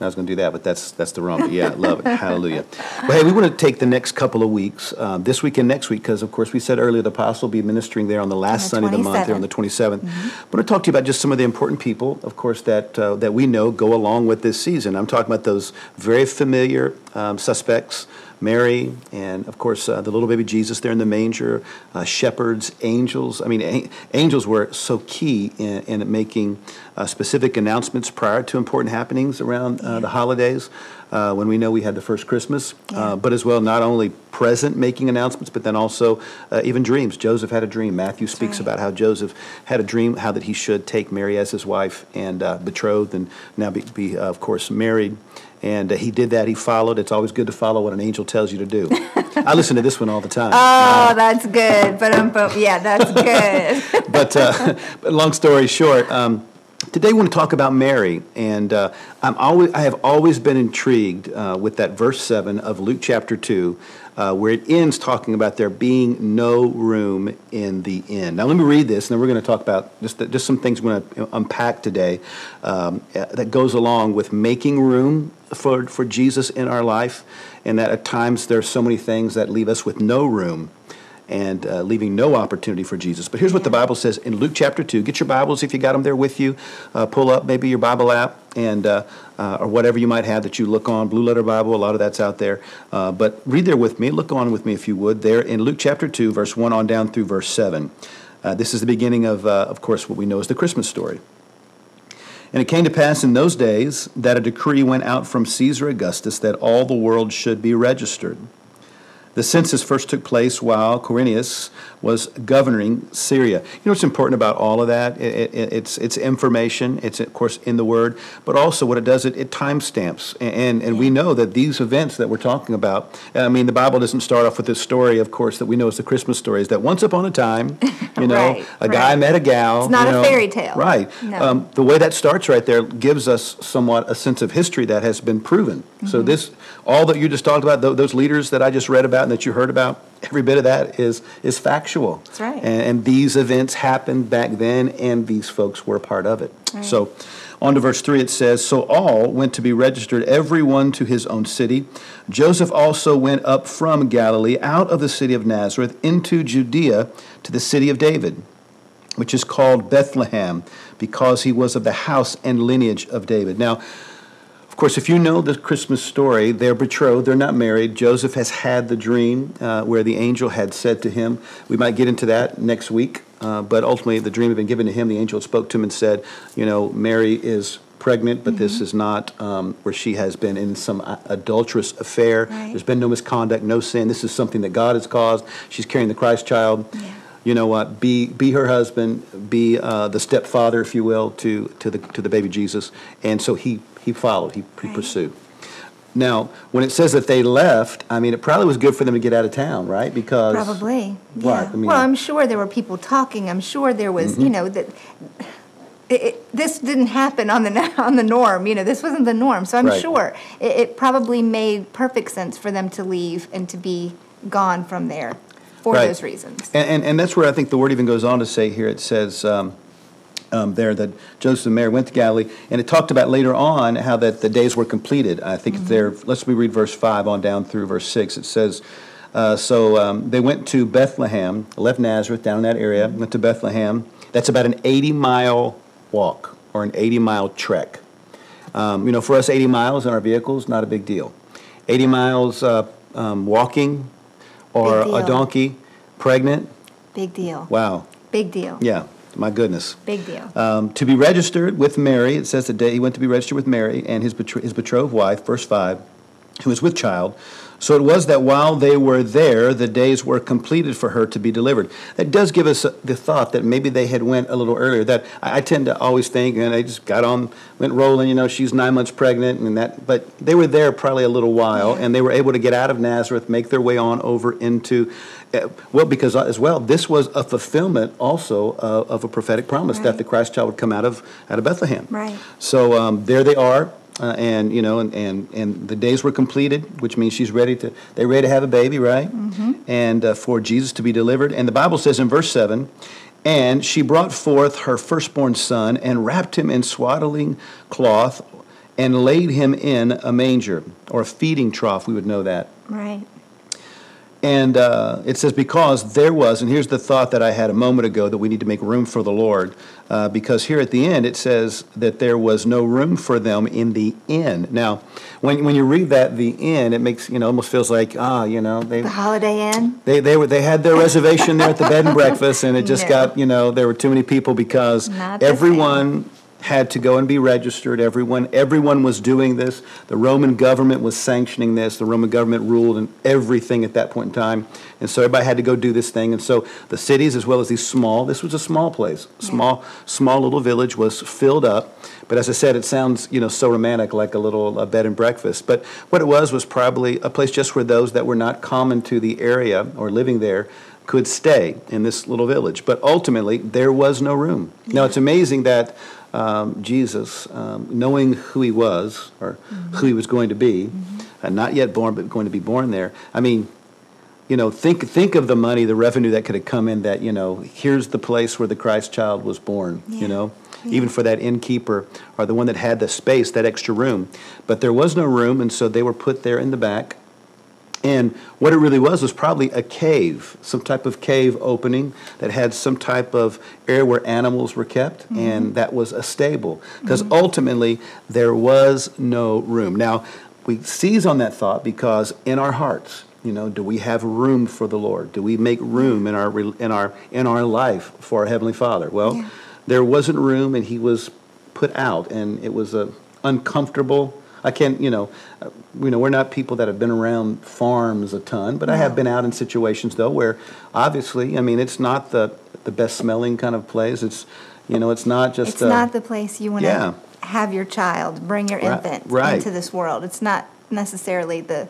[SPEAKER 6] I was going to do that, but that's that's the wrong. But yeah, love it. Hallelujah. Well, hey, we want to take the next couple of weeks, um, this week and next week, because of course we said earlier the apostle will be ministering there on the last
[SPEAKER 3] On the
[SPEAKER 6] Sunday of the month, there on the 27th. I want to talk to you about just some of the important people, of course, that uh, that we know go along with this season. I'm talking about those very familiar um, suspects. Mary, and of course, uh, the little baby Jesus there in the manger, uh, shepherds, angels. I mean, a- angels were so key in, in making uh, specific announcements prior to important happenings around uh, the holidays. Uh, when we know we had the first Christmas, uh, but as well, not only present making announcements, but then also uh, even dreams. Joseph had a dream. Matthew speaks
[SPEAKER 3] right.
[SPEAKER 6] about how Joseph had a dream, how that he should take Mary as his wife and uh, betrothed, and now be, be uh, of course, married. And uh, he did that. He followed. It's always good to follow what an angel tells you to do. I listen to this one all the time.
[SPEAKER 3] Oh, that's good. But um, yeah, that's good.
[SPEAKER 6] but, uh, but long story short, um, today we want to talk about Mary, and uh, I'm always I have always been intrigued uh, with that verse seven of Luke chapter two. Uh, where it ends talking about there being no room in the inn. Now, let me read this, and then we're going to talk about just, the, just some things we're going to unpack today um, uh, that goes along with making room for, for Jesus in our life, and that at times there are so many things that leave us with no room and uh, leaving no opportunity for Jesus. But here's what the Bible says in Luke chapter 2. Get your Bibles if you got them there with you. Uh, pull up maybe your Bible app and uh, uh, or whatever you might have that you look on. Blue Letter Bible, a lot of that's out there. Uh, but read there with me. Look on with me if you would. There in Luke chapter 2, verse 1 on down through verse 7. Uh, this is the beginning of, of course, what we know as the Christmas story. And it came to pass in those days that a decree went out from Caesar Augustus that all the world should be registered. The census first took place while Quirinius was governing Syria. You know what's important about all of that? It, it, it's, it's information. It's, of course, in the Word. But also what it does, it, it timestamps. And, and we know that these events that we're talking about, I mean, the Bible doesn't start off with this story, of course, that we know as the Christmas story, is that once upon a time, you know,
[SPEAKER 3] Right,
[SPEAKER 6] a guy met a gal.
[SPEAKER 3] It's not a
[SPEAKER 6] know,
[SPEAKER 3] fairy tale.
[SPEAKER 6] Right.
[SPEAKER 3] No.
[SPEAKER 6] Um, the way that starts right there gives us somewhat a sense of history that has been proven.
[SPEAKER 3] Mm-hmm.
[SPEAKER 6] So this, all that you just talked about, tho- those leaders that I just read about and that you heard about, every bit of that is is factual.
[SPEAKER 3] That's right.
[SPEAKER 6] And, and these events happened back then, and these folks were a part of it. So, on to verse three, it says, "So all went to be registered, every one to his own city. Joseph also went up from Galilee, out of the city of Nazareth, into Judea, to the city of David." which is called Bethlehem, because he was of the house and lineage of David. Now, course, if you know the Christmas story, they're betrothed, they're not married. Joseph has had the dream uh, where the angel had said to him, we might get into that next week, uh, but ultimately the dream had been given to him. The angel spoke to him and said, You know, Mary is pregnant, but
[SPEAKER 3] Mm-hmm.
[SPEAKER 6] this is not um, where she has been in some adulterous affair.
[SPEAKER 3] Right.
[SPEAKER 6] There's been no misconduct, no sin. This is something that God has caused. She's carrying the Christ child.
[SPEAKER 3] Yeah.
[SPEAKER 6] You know what? Be be her husband. Be uh, the stepfather, if you will, to to the to the baby Jesus. And so he he followed. He, he
[SPEAKER 3] Right.
[SPEAKER 6] pursued. Now, when it says that they left, I mean, it probably was good for them to get out of town, right? Because
[SPEAKER 3] Probably.
[SPEAKER 6] Right,
[SPEAKER 3] Yeah.
[SPEAKER 6] I mean- Mm-hmm.
[SPEAKER 3] well, I'm sure there were people talking. I'm sure there was, you know, that it, it, this didn't happen on the on the norm. You know, this wasn't the norm. So I'm
[SPEAKER 6] Right.
[SPEAKER 3] sure it, it probably made perfect sense for them to leave and to be gone from there for
[SPEAKER 6] Right.
[SPEAKER 3] those reasons.
[SPEAKER 6] And, and, and that's where I think the word even goes on to say here, it says um, um, there that Joseph and Mary went to Galilee, and it talked about later on how that the days were completed. I think it's there, let's we read verse 5 on down through verse 6. It says, uh, so um, they went to Bethlehem, left Nazareth down in that area, went to Bethlehem. That's about an 80 mile walk or an 80 mile trek. Um, you know, for us, 80 miles in our vehicles, not a big deal. 80 miles uh, um, walking or a donkey, pregnant,
[SPEAKER 3] Big deal.
[SPEAKER 6] wow.
[SPEAKER 3] Big deal.
[SPEAKER 6] Yeah, my goodness.
[SPEAKER 3] Big deal.
[SPEAKER 6] Um, to be registered with Mary, it says the day he went to be registered with Mary and his, betr- his betrothed wife, verse 5, who was with child. So it was that while they were there, the days were completed for her to be delivered. That does give us the thought that maybe they had went a little earlier. That I, I tend to always think, and they just got on, went rolling. You know, she's nine months pregnant, and that. But they were there probably a little while, and they were able to get out of Nazareth, make their way on over into, well, because uh, as well, this was a fulfillment also uh, of a prophetic promise that the Christ child would come out of out of Bethlehem.
[SPEAKER 3] Right.
[SPEAKER 6] So um, there they are, uh, and you know, and, and and the days were completed, which means she's ready to. They're ready to have a baby, right? Mm-hmm. And uh, for Jesus to be delivered, and the Bible says in verse seven. And she brought forth her firstborn son and wrapped him in swaddling cloth and laid him in a manger or a feeding trough. We would know that.
[SPEAKER 3] right.
[SPEAKER 6] And uh, it says, because there was, and here's the thought that I had a moment ago that we need to make room for the Lord. Uh, because here at the end it says that there was no room for them in the inn. Now, when, when you read that, the inn, it makes, you know, almost feels like, ah, you know, they,
[SPEAKER 3] The Holiday Inn.
[SPEAKER 6] they, they, were, they had their reservation there at the bed and breakfast, and it just
[SPEAKER 3] No.
[SPEAKER 6] got, you know, there were too many people because
[SPEAKER 3] Not the same.
[SPEAKER 6] everyone had to go and be registered. Everyone, everyone was doing this. The Roman government was sanctioning this. The Roman government ruled in everything at that point in time, and so everybody had to go do this thing. And so the cities, as well as these small, this was a small place, small, small little village was filled up. But as I said, it sounds, you know, so romantic, like a little uh, bed and breakfast. But what it was was probably a place just where those that were not common to the area or living there could stay in this little village. But ultimately, there was no room. Now, it's amazing that um, Jesus, um, knowing who he was or who he was going to be, uh, not yet born, but going to be born there, I mean, you know, think think of the money, the revenue that could have come in. That you know, here's the place where the Christ child was born.
[SPEAKER 3] Yeah.
[SPEAKER 6] You know, even for that innkeeper or the one that had the space, that extra room, but there was no room, and so they were put there in the back. And what it really was was probably a cave, some type of cave opening that had some type of area where animals were kept, mm-hmm. and that was a stable. Because mm-hmm. ultimately, there was no room. Now, we seize on that thought because in our hearts, you know, do we have room for the Lord? Do we make room in our in our in our life for our heavenly Father? Well,
[SPEAKER 3] Yeah.
[SPEAKER 6] there wasn't room, and He was put out, and it was a uncomfortable. I can't, you know, uh, you know, we're not people that have been around farms a ton, but I have been out in situations though where, obviously, I mean, it's not the the best smelling kind of place. It's, you know, it's not just.
[SPEAKER 3] It's
[SPEAKER 6] uh,
[SPEAKER 3] not the place you want to
[SPEAKER 6] yeah.
[SPEAKER 3] have your child, bring your
[SPEAKER 6] Right,
[SPEAKER 3] infant
[SPEAKER 6] right.
[SPEAKER 3] into this world. It's not necessarily the.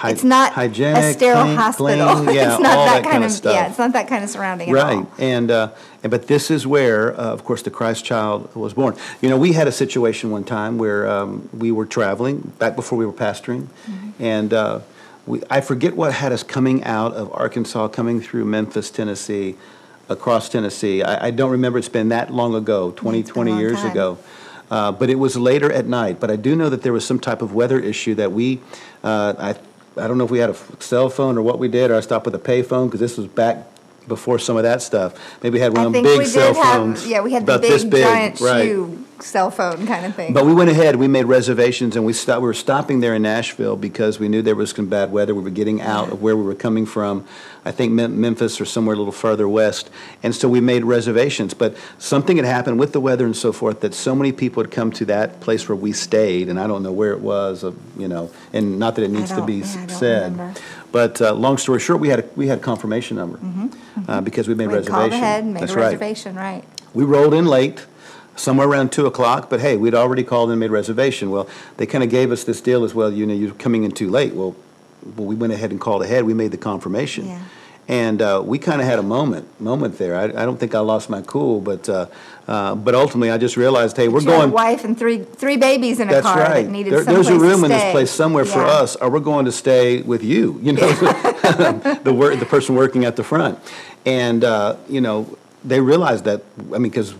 [SPEAKER 6] Hy-
[SPEAKER 3] it's not
[SPEAKER 6] hygienic,
[SPEAKER 3] a sterile
[SPEAKER 6] clean-
[SPEAKER 3] hospital.
[SPEAKER 6] clean, yeah,
[SPEAKER 3] it's not
[SPEAKER 6] all
[SPEAKER 3] that,
[SPEAKER 6] that
[SPEAKER 3] kind
[SPEAKER 6] of
[SPEAKER 3] of,
[SPEAKER 6] stuff.
[SPEAKER 3] yeah. It's not that kind of surrounding at
[SPEAKER 6] Right,
[SPEAKER 3] all.
[SPEAKER 6] and, uh, and but this is where, uh, of course, the Christ child was born. You know, we had a situation one time where um, we were traveling back before we were pastoring,
[SPEAKER 3] Mm-hmm.
[SPEAKER 6] and uh, we, I forget what had us coming out of Arkansas, coming through Memphis, Tennessee, across Tennessee. I, I don't remember. It's been that long ago, 20,
[SPEAKER 3] It's been a
[SPEAKER 6] 20 years
[SPEAKER 3] time.
[SPEAKER 6] ago. Uh, but it was later at night. But I do know that there was some type of weather issue that we, uh, I, I don't know if we had a cell phone or what we did, or I stopped with a pay phone because this was back before some of that stuff. Maybe we had one
[SPEAKER 3] I
[SPEAKER 6] of
[SPEAKER 3] think
[SPEAKER 6] them
[SPEAKER 3] we
[SPEAKER 6] big cell
[SPEAKER 3] did have,
[SPEAKER 6] phones.
[SPEAKER 3] yeah, we had the
[SPEAKER 6] about this
[SPEAKER 3] big,
[SPEAKER 6] big,
[SPEAKER 3] giant
[SPEAKER 6] right.
[SPEAKER 3] shoe cell phone kind of thing.
[SPEAKER 6] But we went ahead, we made reservations, and we stopped, we were stopping there in Nashville because we knew there was some bad weather. We were getting out of where we were coming from, I think Mem- Memphis or somewhere a little further west. And so we made reservations. But something had happened with the weather and so forth that so many people had come to that place where we stayed, and I don't know where it was, uh, you know, and not that it needs to be
[SPEAKER 3] yeah,
[SPEAKER 6] s-
[SPEAKER 3] I don't
[SPEAKER 6] said.
[SPEAKER 3] remember.
[SPEAKER 6] But uh, long story short, we had a, we had a confirmation number uh, because we made
[SPEAKER 3] we
[SPEAKER 6] reservations.
[SPEAKER 3] called ahead and made
[SPEAKER 6] That's
[SPEAKER 3] a
[SPEAKER 6] right.
[SPEAKER 3] reservation, right?
[SPEAKER 6] We rolled in late, somewhere around two o'clock, but hey, we'd already called and made reservation. Well, they kind of gave us this deal as well, you know, you're coming in too late. Well, well, we went ahead and called ahead, we made the confirmation.
[SPEAKER 3] Yeah.
[SPEAKER 6] And uh, we kind of had a moment, moment there. I, I don't think I lost my cool, but, uh, uh, but ultimately I just realized, hey, we're
[SPEAKER 3] You had a
[SPEAKER 6] going.
[SPEAKER 3] wife and three three babies in a
[SPEAKER 6] That's
[SPEAKER 3] car
[SPEAKER 6] right.
[SPEAKER 3] that needed
[SPEAKER 6] There- There's a room in this place somewhere for us, or we're going to stay with you, you know, the wor the person working at the front. And, uh, you know, they realized that, I mean, because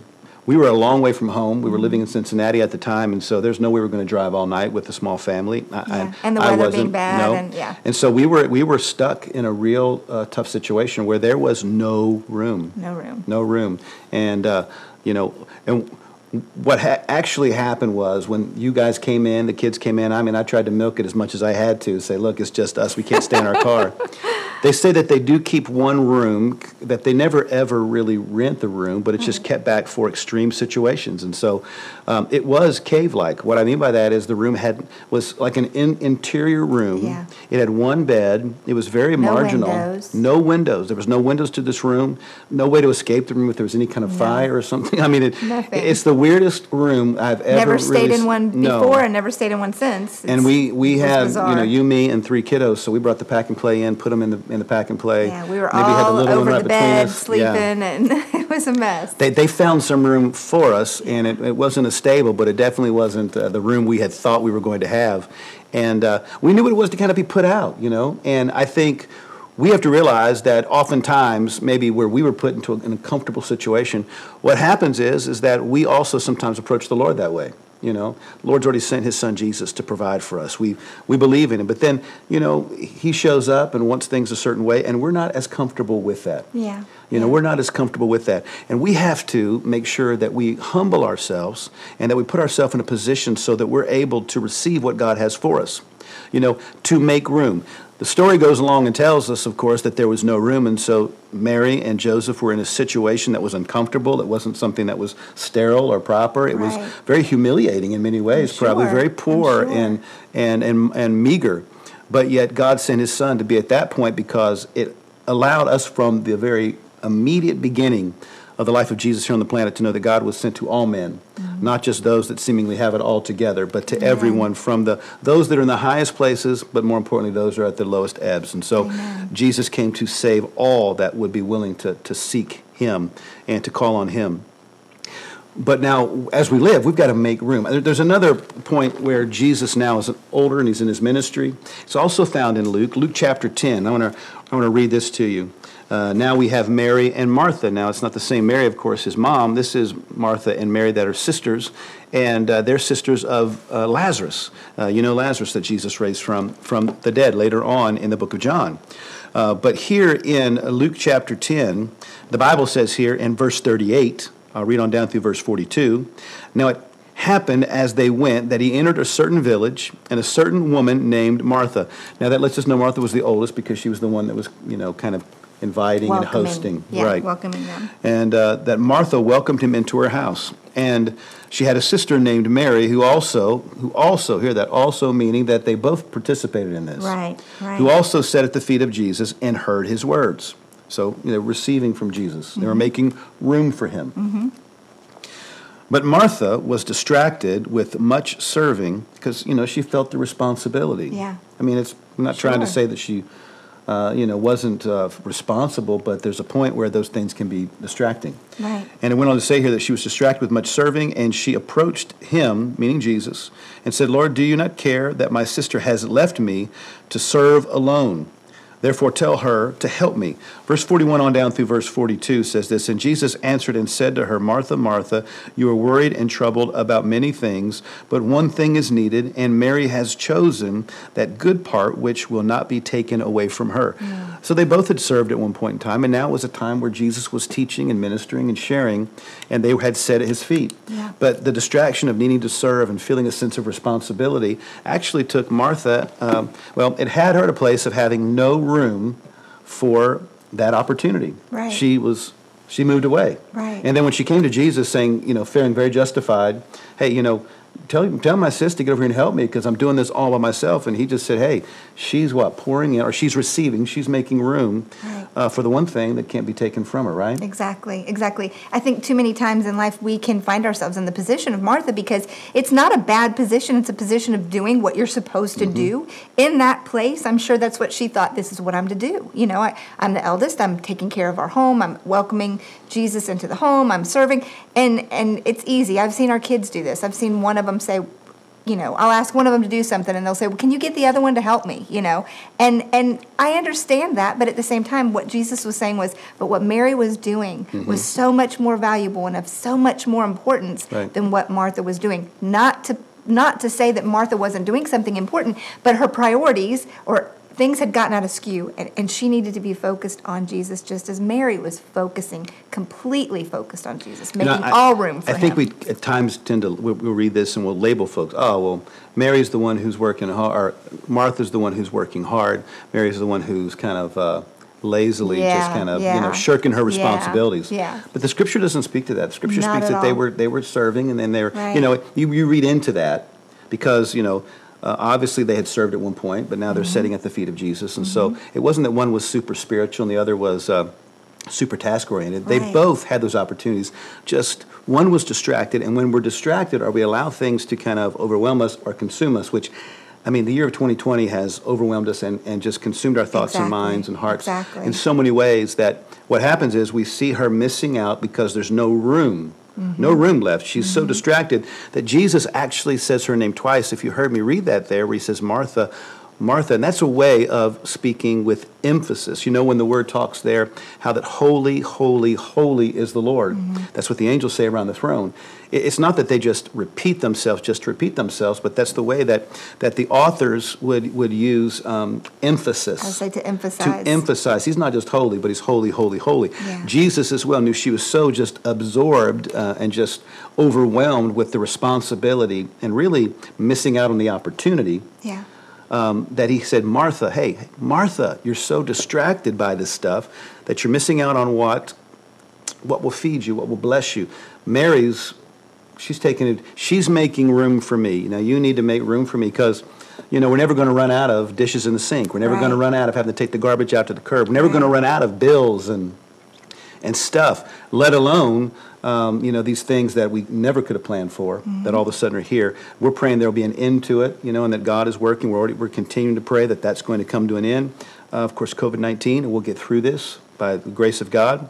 [SPEAKER 6] we were a long way from home. We were living in Cincinnati at the time, and so there's no way we were going to drive all night with a small family. I-
[SPEAKER 3] Yeah, and the weather being bad
[SPEAKER 6] no.
[SPEAKER 3] and- yeah.
[SPEAKER 6] And so we were, we were stuck in a real uh, tough situation where there was no room
[SPEAKER 3] No room.
[SPEAKER 6] no room. And, uh, you know, and what ha- actually happened was when you guys came in, the kids came in, I mean, I tried to milk it as much as I had to, say, look, it's just us, we can't stay in our car. They say that they do keep one room, that they never ever really rent the room, but it's just kept back for extreme situations. And so um, it was cave-like. What I mean by that is the room had, was like an in- interior room.
[SPEAKER 3] Yeah.
[SPEAKER 6] It had one bed. It was very
[SPEAKER 3] No
[SPEAKER 6] marginal.
[SPEAKER 3] windows.
[SPEAKER 6] No windows. There was no windows to this room. No way to escape the room if there was any kind of fire or something. I mean, it, it's the weirdest room I've ever
[SPEAKER 3] Never stayed
[SPEAKER 6] really
[SPEAKER 3] in one
[SPEAKER 6] no.
[SPEAKER 3] before and never stayed in one since.
[SPEAKER 6] And we, we
[SPEAKER 3] it's
[SPEAKER 6] have, you know, you, me, and three kiddos, so we brought the pack and play in, put them in the, in the pack and play.
[SPEAKER 3] Yeah, we were
[SPEAKER 6] Maybe had a
[SPEAKER 3] all
[SPEAKER 6] little one
[SPEAKER 3] over
[SPEAKER 6] right
[SPEAKER 3] the bed
[SPEAKER 6] us.
[SPEAKER 3] sleeping,
[SPEAKER 6] Yeah.
[SPEAKER 3] and it was a mess.
[SPEAKER 6] They, they found some room for us, and it, it wasn't a stable, but it definitely wasn't uh, the room we had thought we were going to have. And uh, we knew what it was to kind of be put out, you know. And I think we have to realize that oftentimes, maybe where we were put into an uncomfortable situation, what happens is is that we also sometimes approach the Lord that way. You know, the Lord's already sent His Son Jesus to provide for us. We we believe in Him, but then you know He shows up and wants things a certain way, and we're not as comfortable with that.
[SPEAKER 3] Yeah.
[SPEAKER 6] You know,
[SPEAKER 3] Yeah.
[SPEAKER 6] we're not as comfortable with that. And we have to make sure that we humble ourselves and that we put ourselves in a position so that we're able to receive what God has for us. You know, to make room. The story goes along and tells us, of course, that there was no room, and so Mary and Joseph were in a situation that was uncomfortable. It wasn't something that was sterile or proper. It was very humiliating in many ways,
[SPEAKER 3] sure.
[SPEAKER 6] probably very poor
[SPEAKER 3] sure.
[SPEAKER 6] and, and, and, and meager. But yet God sent his son to be at that point because it allowed us from the very immediate beginning of the life of Jesus here on the planet to know that God was sent to all men,
[SPEAKER 3] Mm-hmm.
[SPEAKER 6] not just those that seemingly have it all together, but to everyone from the those that are in the highest places, but more importantly, those who are at the lowest ebbs. And so Jesus came to save all that would be willing to, to seek him and to call on him. But now, as we live, we've got to make room. There's another point where Jesus now is older and he's in his ministry. It's also found in Luke, Luke chapter 10. I want to I want to read this to you. Uh, now we have Mary and Martha. Now it's not the same Mary, of course, his mom. This is Martha and Mary that are sisters, and uh, they're sisters of uh, Lazarus. Uh, you know Lazarus that Jesus raised from from the dead later on in the book of John. Uh, but here in Luke chapter 10, the Bible says here in verse 38. I'll read on down through verse 42. Now it happened as they went that he entered a certain village, and a certain woman named Martha. Now that lets us know Martha was the oldest because she was the one that was, you know, kind of inviting and
[SPEAKER 3] Welcoming.
[SPEAKER 6] hosting.
[SPEAKER 3] Yeah,
[SPEAKER 6] right.
[SPEAKER 3] welcoming them.
[SPEAKER 6] And uh, that Martha welcomed him into her house. And she had a sister named Mary who also, who also, hear that, also meaning that they both participated in this.
[SPEAKER 3] Right, right.
[SPEAKER 6] Who also sat at the feet of Jesus and heard his words. So, you know, receiving from Jesus. They were
[SPEAKER 3] Mm-hmm.
[SPEAKER 6] making room for him. But Martha was distracted with much serving because, you know, she felt the responsibility.
[SPEAKER 3] Yeah.
[SPEAKER 6] I mean, it's, I'm not trying to say that she, uh, you know, wasn't uh, responsible, but there's a point where those things can be distracting.
[SPEAKER 3] Right.
[SPEAKER 6] And it went on to say here that she was distracted with much serving, and she approached him, meaning Jesus, and said, Lord, do you not care that my sister has left me to serve alone? Therefore, tell her to help me. Verse 41 on down through verse 42 says this And Jesus answered and said to her, Martha, Martha, you are worried and troubled about many things, but one thing is needed, and Mary has chosen that good part which will not be taken away from her. So they both had served at one point in time, and now it was a time where Jesus was teaching and ministering and sharing, and they had sat at his feet.
[SPEAKER 3] Yeah.
[SPEAKER 6] But the distraction of needing to serve and feeling a sense of responsibility actually took Martha, um, well, it had her at a place of having no room for that opportunity.
[SPEAKER 3] Right.
[SPEAKER 6] She was, she moved away.
[SPEAKER 3] Right.
[SPEAKER 6] And then when she came to Jesus saying, you know, feeling very justified, hey, you know, tell, tell my sister to get over here and help me because I'm doing this all by myself. And he just said, hey, she's what, pouring in, or she's receiving, she's making room
[SPEAKER 3] Right.
[SPEAKER 6] uh, for the one thing that can't be taken from her, right?
[SPEAKER 3] Exactly, exactly. I think too many times in life we can find ourselves in the position of Martha because it's not a bad position. It's a position of doing what you're supposed to do. In that place, I'm sure that's what she thought this is what I'm to do. You know, I, I'm the eldest, I'm taking care of our home, I'm welcoming Jesus into the home, I'm serving. And, and it's easy. I've seen our kids do this. I've seen one of them say, you know, I'll ask one of them to do something and they'll say, well, can you get the other one to help me? You know, and, and I understand that, but at the same time, what Jesus was saying was, but what Mary was doing mm-hmm. was so much more valuable and of so much more importance
[SPEAKER 6] Right.
[SPEAKER 3] than what Martha was doing. Not to, not to say that Martha wasn't doing something important, but her priorities or things had gotten out of skew and, and she needed to be focused on Jesus just as Mary was focusing, completely focused on Jesus,
[SPEAKER 6] You
[SPEAKER 3] making
[SPEAKER 6] know, I-
[SPEAKER 3] all room for him.
[SPEAKER 6] I think
[SPEAKER 3] him.
[SPEAKER 6] we at times tend to we'll, we'll read this and we'll label folks. Oh well, Mary's the one who's working hard. Or Martha's the one who's working hard. Mary's the one who's kind of uh, lazily just kind of you know shirking her responsibilities.
[SPEAKER 3] yeah.
[SPEAKER 6] But the scripture doesn't speak to that. The scripture
[SPEAKER 3] Not
[SPEAKER 6] speaks
[SPEAKER 3] at
[SPEAKER 6] that they were they were serving and then they're
[SPEAKER 3] Right.
[SPEAKER 6] you know you, you read into that because you know. Uh, obviously, they had served at one point, but now they're
[SPEAKER 3] Mm-hmm.
[SPEAKER 6] sitting at the feet of Jesus, and so it wasn't that one was super spiritual and the other was uh, super task oriented. They both had those opportunities. Just one was distracted, and when we're distracted, or we allow things to kind of overwhelm us or consume us, which, I mean, the year of 2020 has overwhelmed us and, and just consumed our thoughts and minds and hearts
[SPEAKER 3] Exactly.
[SPEAKER 6] in so many ways that what happens is we see her missing out because there's no room.
[SPEAKER 3] Mm-hmm.
[SPEAKER 6] No room left. She's so distracted that Jesus actually says her name twice. If you heard me read that there, where he says Martha, Martha, and that's a way of speaking with emphasis. You know, when the word talks there, how that holy, holy, holy is the Lord.
[SPEAKER 3] Mm-hmm.
[SPEAKER 6] That's what the angels say around the throne. It's not that they just repeat themselves, just to repeat themselves, but that's the way that, that the authors would, would use um, emphasis.
[SPEAKER 3] I say to
[SPEAKER 6] To
[SPEAKER 3] emphasize.
[SPEAKER 6] emphasize, he's not just holy, but he's holy, holy, holy.
[SPEAKER 3] Yeah.
[SPEAKER 6] Jesus as well knew she was so just absorbed uh, and just overwhelmed with the responsibility and really missing out on the opportunity
[SPEAKER 3] yeah.
[SPEAKER 6] Um, that he said, Martha, hey, Martha, you're so distracted by this stuff that you're missing out on what what will feed you, what will bless you. Mary's, she's taking it, she's making room for me. Now you need to make room for me because, you know, we're never going to run out of dishes in the sink. We're never going to run out of having to take the garbage out to the curb. We're never going to run out of bills and and stuff, let alone, um, you know, these things that we never could have planned for, that all of a sudden are here. We're praying there'll be an end to it, you know, and that God is working. We're, already, we're continuing to pray that that's going to come to an end. Uh, of course, COVID 19, and we'll get through this by the grace of God.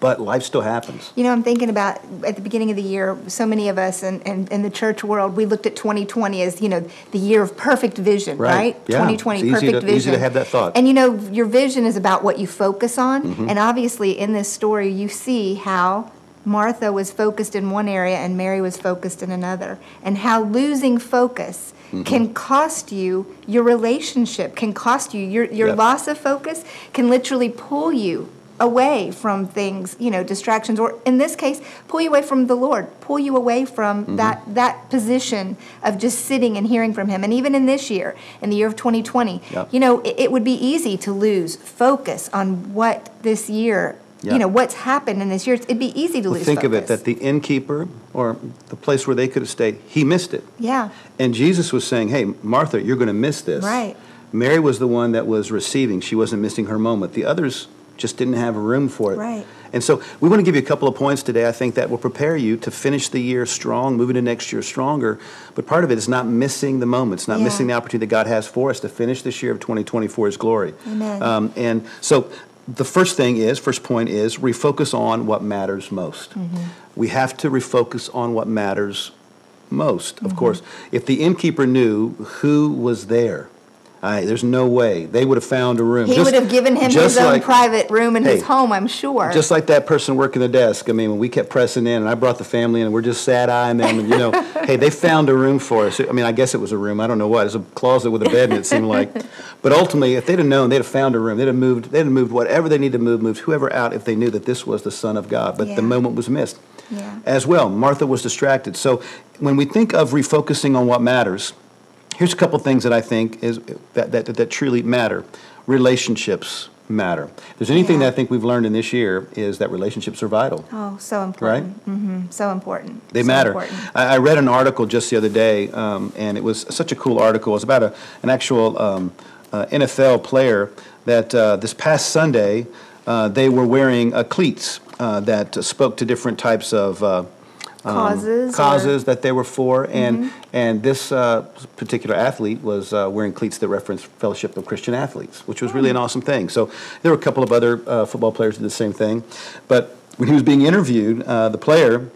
[SPEAKER 6] But life still happens.
[SPEAKER 3] You know, I'm thinking about at the beginning of the year, so many of us in, in, in the church world, we looked at 2020 as, you know, the year of perfect vision,
[SPEAKER 6] Right.
[SPEAKER 3] right?
[SPEAKER 6] Yeah.
[SPEAKER 3] 2020,
[SPEAKER 6] It's
[SPEAKER 3] perfect
[SPEAKER 6] to-
[SPEAKER 3] vision.
[SPEAKER 6] easy to have that thought.
[SPEAKER 3] And, you know, your vision is about what you focus on.
[SPEAKER 6] Mm-hmm.
[SPEAKER 3] And obviously, in this story, you see how Martha was focused in one area and Mary was focused in another. And how losing focus
[SPEAKER 6] Mm-hmm.
[SPEAKER 3] can cost you your relationship, can cost you your, your
[SPEAKER 6] Yep.
[SPEAKER 3] loss of focus, can literally pull you away from things, you know, distractions, or in this case, pull you away from the Lord, pull you away from
[SPEAKER 6] Mm-hmm.
[SPEAKER 3] that that position of just sitting and hearing from Him. And even in this year, in the year of 2020,
[SPEAKER 6] Yep.
[SPEAKER 3] you know, it, it would be easy to lose focus on what this year,
[SPEAKER 6] Yeah.
[SPEAKER 3] you know, what's happened in this year. It'd be easy to
[SPEAKER 6] Well,
[SPEAKER 3] lose
[SPEAKER 6] think of it that the innkeeper or the place where they could have stayed, he missed it.
[SPEAKER 3] yeah,
[SPEAKER 6] And Jesus was saying, hey, Martha, you're going to miss this.
[SPEAKER 3] Right.
[SPEAKER 6] Mary was the one that was receiving. She wasn't missing her moment. The others just didn't have room for it.
[SPEAKER 3] Right.
[SPEAKER 6] And so we want to give you a couple of points today, I think, that will prepare you to finish the year strong, moving into next year stronger. But part of it is not missing the moments, not
[SPEAKER 3] Yeah.
[SPEAKER 6] missing the opportunity that God has for us to finish this year of 2020 for His glory.
[SPEAKER 3] Amen.
[SPEAKER 6] Um, and so the first thing is, first point is, refocus on what matters most.
[SPEAKER 3] Mm-hmm.
[SPEAKER 6] We have to refocus on what matters most,
[SPEAKER 3] Mm-hmm.
[SPEAKER 6] of course. If the innkeeper knew who was there, I, there's no way they would have found a room.
[SPEAKER 3] He
[SPEAKER 6] Just-
[SPEAKER 3] would have given him his own
[SPEAKER 6] like-
[SPEAKER 3] private room in his home, I'm sure.
[SPEAKER 6] Just like that person working the desk. I mean, when we kept pressing in, and I brought the family in, and we're just sad eyeing them, and you know, hey, they found a room for us. I mean, I guess it was a room. I don't know what. It's a closet with a bed, and it seemed like. But ultimately, if they'd have known, they'd have found a room. They'd have moved. They'd have moved whatever they needed to move, moved whoever out if they knew that this was the Son of God. But
[SPEAKER 3] Yeah.
[SPEAKER 6] the moment was missed.
[SPEAKER 3] Yeah.
[SPEAKER 6] As well, Martha was distracted. So when we think of refocusing on what matters, here's a couple things that I think is that that, that, truly matter. Relationships matter. If there's anything
[SPEAKER 3] Yeah.
[SPEAKER 6] that I think we've learned in this year is that relationships are vital.
[SPEAKER 3] oh, so important. Right? Mm-hmm. So important.
[SPEAKER 6] They
[SPEAKER 3] So
[SPEAKER 6] matter.
[SPEAKER 3] important.
[SPEAKER 6] I, I read an article just the other day, um, and it was such a cool article. It was about a, an actual um, uh, NFL player that uh, this past Sunday uh, they were wearing uh, cleats uh, that spoke to different types of. Uh, um,
[SPEAKER 3] Causes or- Mm-hmm.
[SPEAKER 6] that they were for, and and this uh, particular athlete was uh, wearing cleats that referenced Fellowship of Christian Athletes, which was really an awesome thing. So there were a couple of other uh, football players did the same thing, but when he was being interviewed, uh, the player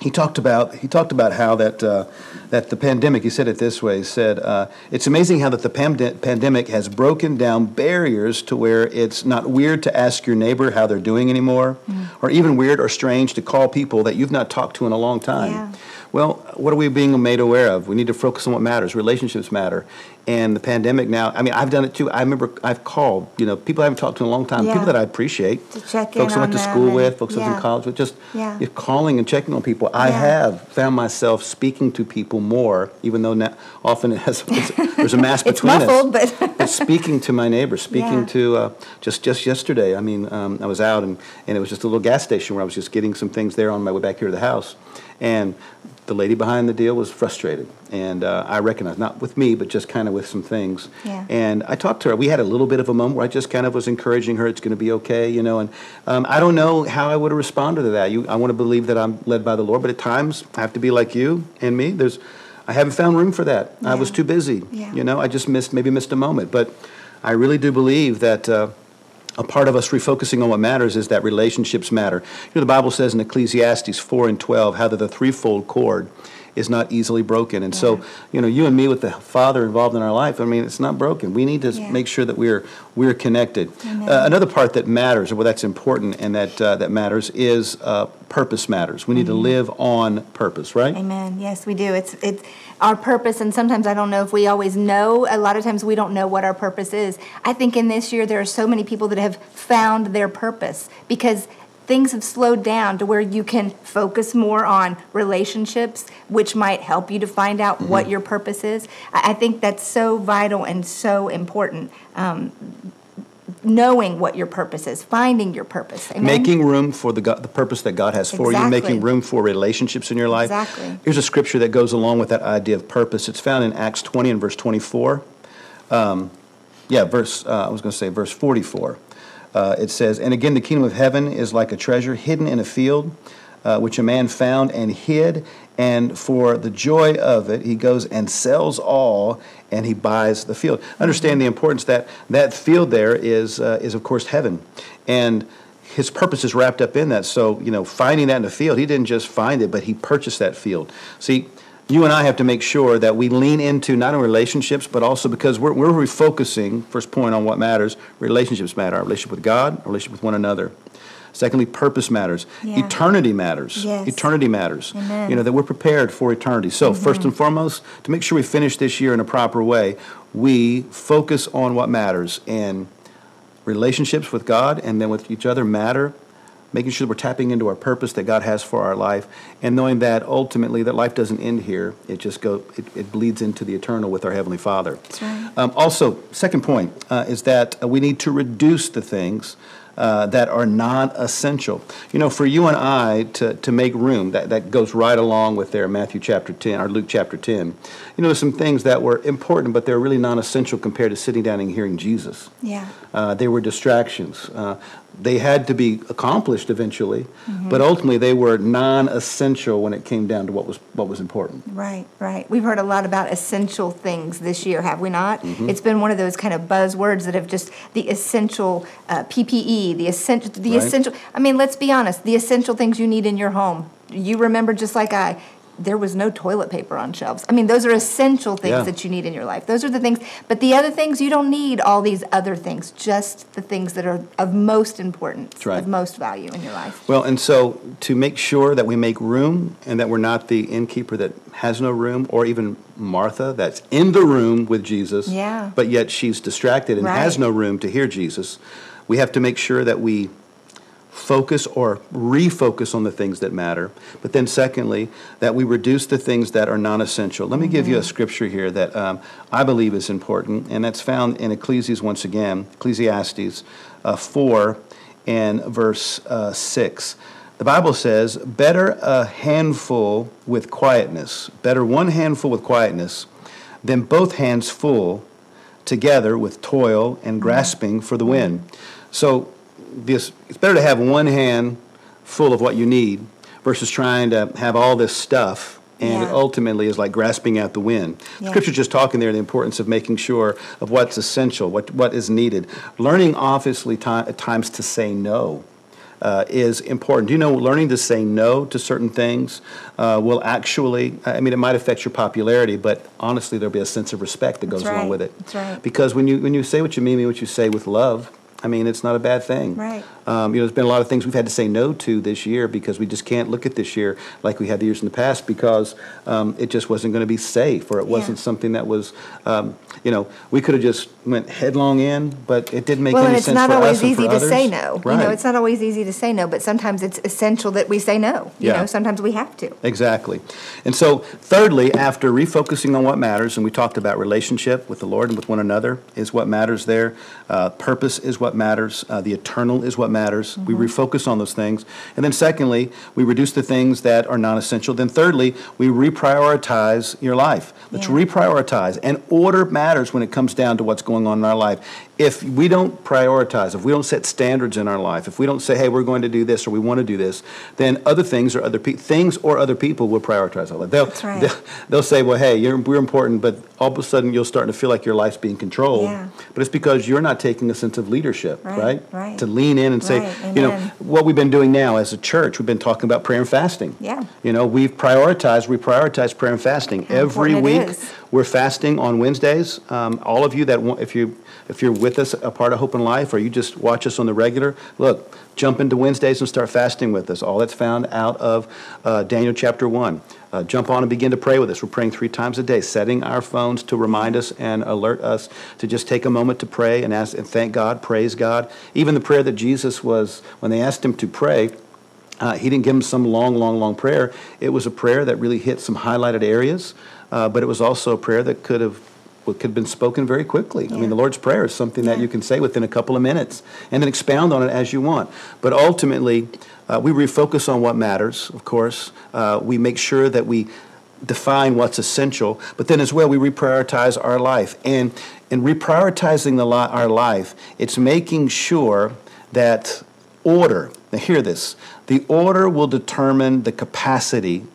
[SPEAKER 6] he talked about he talked about how that uh, that the pandemic. He said it this way: he said uh, it's amazing how that the pande- pandemic has broken down barriers to where it's not weird to ask your neighbor how they're doing anymore, or even weird or strange to call people that you've not talked to in a long time.
[SPEAKER 3] Yeah.
[SPEAKER 6] Well, what are we being made aware of? We need to focus on what matters. Relationships matter. And the pandemic now, I mean, I've done it too. I remember I've called, you know, people I haven't talked to in a long time,
[SPEAKER 3] Yeah.
[SPEAKER 6] people that I appreciate.
[SPEAKER 3] To check in
[SPEAKER 6] folks I went to school with, folks I was in college with, just
[SPEAKER 3] Yeah.
[SPEAKER 6] you're calling and checking on people. I
[SPEAKER 3] Yeah.
[SPEAKER 6] have found myself speaking to people more, even though now, often it has, there's a mask
[SPEAKER 3] It's
[SPEAKER 6] between
[SPEAKER 3] muffled,
[SPEAKER 6] us.
[SPEAKER 3] but
[SPEAKER 6] speaking to my neighbors, speaking
[SPEAKER 3] Yeah.
[SPEAKER 6] to uh, just just yesterday. I mean, um, I was out and, and it was just a little gas station where I was just getting some things there on my way back here to the house, and the lady behind the deal was frustrated, and uh, I recognized not with me, but just kind of with some things.
[SPEAKER 3] Yeah.
[SPEAKER 6] And I talked to her. We had a little bit of a moment where I just kind of was encouraging her. It's going to be okay, you know. And um, I don't know how I would have responded to that. You, I want to believe that I'm led by the Lord, but at times I have to be like you and me. There's, I haven't found room for that. I was too busy.
[SPEAKER 3] Yeah.
[SPEAKER 6] You know, I just missed maybe missed a moment. But I really do believe that. Uh, a part of us refocusing on what matters is that relationships matter. You know, the Bible says in Ecclesiastes 4 and 12 how that the threefold cord is not easily broken. And so, you know, you and me with the Father involved in our life, I mean, it's not broken. We need to
[SPEAKER 3] Yeah.
[SPEAKER 6] make sure that we're we're connected. Uh, another part that matters, or well, that's important and that uh, that matters, is uh, purpose matters. We need to live on purpose, right?
[SPEAKER 3] Amen. Yes, we do. It's it's our purpose, and sometimes I don't know if we always know. A lot of times we don't know what our purpose is. I think in this year there are so many people that have found their purpose because things have slowed down to where you can focus more on relationships, which might help you to find out
[SPEAKER 6] Mm-hmm.
[SPEAKER 3] what your purpose is. I, I think that's so vital and so important. Um, knowing what your purpose is, finding your purpose. Amen?
[SPEAKER 6] Making room for the, God, the purpose that God has for you, making room for relationships in your life.
[SPEAKER 3] Exactly.
[SPEAKER 6] Here's a scripture that goes along with that idea of purpose. It's found in Acts 20 and verse 24. Um, yeah, verse, uh, I was going to say verse 44. Uh, it says, And again, the kingdom of heaven is like a treasure hidden in a field, uh, which a man found and hid. And for the joy of it, he goes and sells all and he buys the field. Understand the importance that that field there is, uh, is of course, heaven. And his purpose is wrapped up in that. So, you know, finding that in the field, he didn't just find it, but he purchased that field. See, you and I have to make sure that we lean into not only relationships, but also because we're, we're refocusing, first point on what matters, relationships matter. Our relationship with God, our relationship with one another. Secondly, purpose matters.
[SPEAKER 3] Yeah.
[SPEAKER 6] Eternity matters.
[SPEAKER 3] Yes.
[SPEAKER 6] Eternity matters.
[SPEAKER 3] Amen. Mm-hmm.
[SPEAKER 6] You know, that we're prepared for eternity. So, first and foremost, to make sure we finish this year in a proper way, we focus on what matters. And relationships with God and then with each other matter. Making sure that we're tapping into our purpose that God has for our life, and knowing that ultimately that life doesn't end here. It just go it, it bleeds into the eternal with our heavenly Father.
[SPEAKER 3] That's right.
[SPEAKER 6] Um, also, second point uh, is that we need to reduce the things uh, that are non-essential. You know, for you and I to, to make room, that, that goes right along with there Matthew chapter 10, or Luke chapter 10. You know, there's some things that were important, but they're really non-essential compared to sitting down and hearing Jesus.
[SPEAKER 3] Yeah.
[SPEAKER 6] Uh, they were distractions. Uh, they had to be accomplished eventually,
[SPEAKER 3] Mm-hmm.
[SPEAKER 6] but ultimately they were non-essential when it came down to what was what was important.
[SPEAKER 3] Right, right. We've heard a lot about essential things this year, have we not?
[SPEAKER 6] Mm-hmm.
[SPEAKER 3] It's been one of those kind of buzzwords that have just the essential uh, PPE, the essential, the
[SPEAKER 6] Right.
[SPEAKER 3] essential. I mean, let's be honest. The essential things you need in your home. You remember, just like I, there was no toilet paper on shelves. I mean, those are essential things
[SPEAKER 6] Yeah.
[SPEAKER 3] that you need in your life. Those are the things, but the other things, you don't need all these other things, just the things that are of most importance,
[SPEAKER 6] right.
[SPEAKER 3] of most value in your life.
[SPEAKER 6] Well, and so to make sure that we make room and that we're not the innkeeper that has no room, or even Martha that's in the room with Jesus,
[SPEAKER 3] Yeah.
[SPEAKER 6] but yet she's distracted and has no room to hear Jesus, we have to make sure that we focus or refocus on the things that matter. But then, secondly, that we reduce the things that are non essential. Let me give you a scripture here that um, I believe is important, and that's found in Ecclesiastes once again, Ecclesiastes uh, 4 and verse uh, 6. The Bible says, Better a handful with quietness, better one handful with quietness than both hands full together with toil and grasping for the wind. So this it's better to have one hand full of what you need versus trying to have all this stuff and it ultimately is like grasping at the wind.
[SPEAKER 3] Yeah.
[SPEAKER 6] Scripture's just talking there the importance of making sure of what's essential, what what is needed. Learning obviously ti at times to say no. Uh, is important. Do you know learning to say no to certain things uh, will actually, I mean, it might affect your popularity, but honestly, there'll be a sense of respect that goes
[SPEAKER 3] That's
[SPEAKER 6] along with it.
[SPEAKER 3] Right.
[SPEAKER 6] Because when you when you say what you mean, mean what you say with love. I mean, it's not a bad thing.
[SPEAKER 3] Right.
[SPEAKER 6] Um, you know, there's been a lot of things we've had to say no to this year because we just can't look at this year like we had the years in the past because um, it just wasn't going to be safe or it wasn't something that was, um, you know, we could have just went headlong in, but it didn't make
[SPEAKER 3] Well,
[SPEAKER 6] any
[SPEAKER 3] it's
[SPEAKER 6] sense
[SPEAKER 3] not
[SPEAKER 6] for us
[SPEAKER 3] always
[SPEAKER 6] and
[SPEAKER 3] easy to
[SPEAKER 6] others.
[SPEAKER 3] say no.
[SPEAKER 6] Right.
[SPEAKER 3] You know, it's not always easy to say no, but sometimes it's essential that we say no. You
[SPEAKER 6] Yeah.
[SPEAKER 3] know, sometimes we have to.
[SPEAKER 6] Exactly. And so, thirdly, after refocusing on what matters, and we talked about relationship with the Lord and with one another is what matters there. Uh, purpose is what matters. Uh, the eternal is what matters. We refocus on those things. And then, secondly, we reduce the things that are non essential. Then, thirdly, we reprioritize your life. Let's
[SPEAKER 3] Yeah.
[SPEAKER 6] reprioritize. And order matters when it comes down to what's going on in our life. If we don't prioritize, if we don't set standards in our life, if we don't say, hey, we're going to do this or we want to do this, then other things or other pe- things or other people will prioritize our life. They'll,
[SPEAKER 3] right.
[SPEAKER 6] they'll, they'll say, well, hey, you're, we're important, but all of a sudden you'll start to feel like your life's being controlled.
[SPEAKER 3] Yeah.
[SPEAKER 6] But it's because you're not taking a sense of leadership,
[SPEAKER 3] Right,
[SPEAKER 6] right?
[SPEAKER 3] right.
[SPEAKER 6] To lean in and say,
[SPEAKER 3] Right,
[SPEAKER 6] you know, what we've been doing now as a church, we've been talking about prayer and fasting.
[SPEAKER 3] Yeah.
[SPEAKER 6] You know, we've prioritized, we prioritize prayer and fasting.
[SPEAKER 3] How
[SPEAKER 6] Every week, we're fasting on Wednesdays. Um, all of you that want, if you if you're with us, a part of Hope and Life, or you just watch us on the regular, look, jump into Wednesdays and start fasting with us. All that's found out of uh, Daniel chapter one. Uh, jump on and begin to pray with us. We're praying three times a day, setting our phones to remind us and alert us to just take a moment to pray and ask and thank God, praise God. Even the prayer that Jesus was when they asked him to pray. Uh, he didn't give them some long, long, long prayer. It was a prayer that really hit some highlighted areas, uh, but it was also a prayer that could have what could have been spoken very quickly. I mean, the Lord's Prayer is something that you can say within a couple of minutes and then expound on it as you want. But ultimately, uh, we refocus on what matters, of course. Uh, we make sure that we define what's essential, but then as well, we reprioritize our life. And in reprioritizing the li- our life, it's making sure that order, now hear this, the order will determine the capacity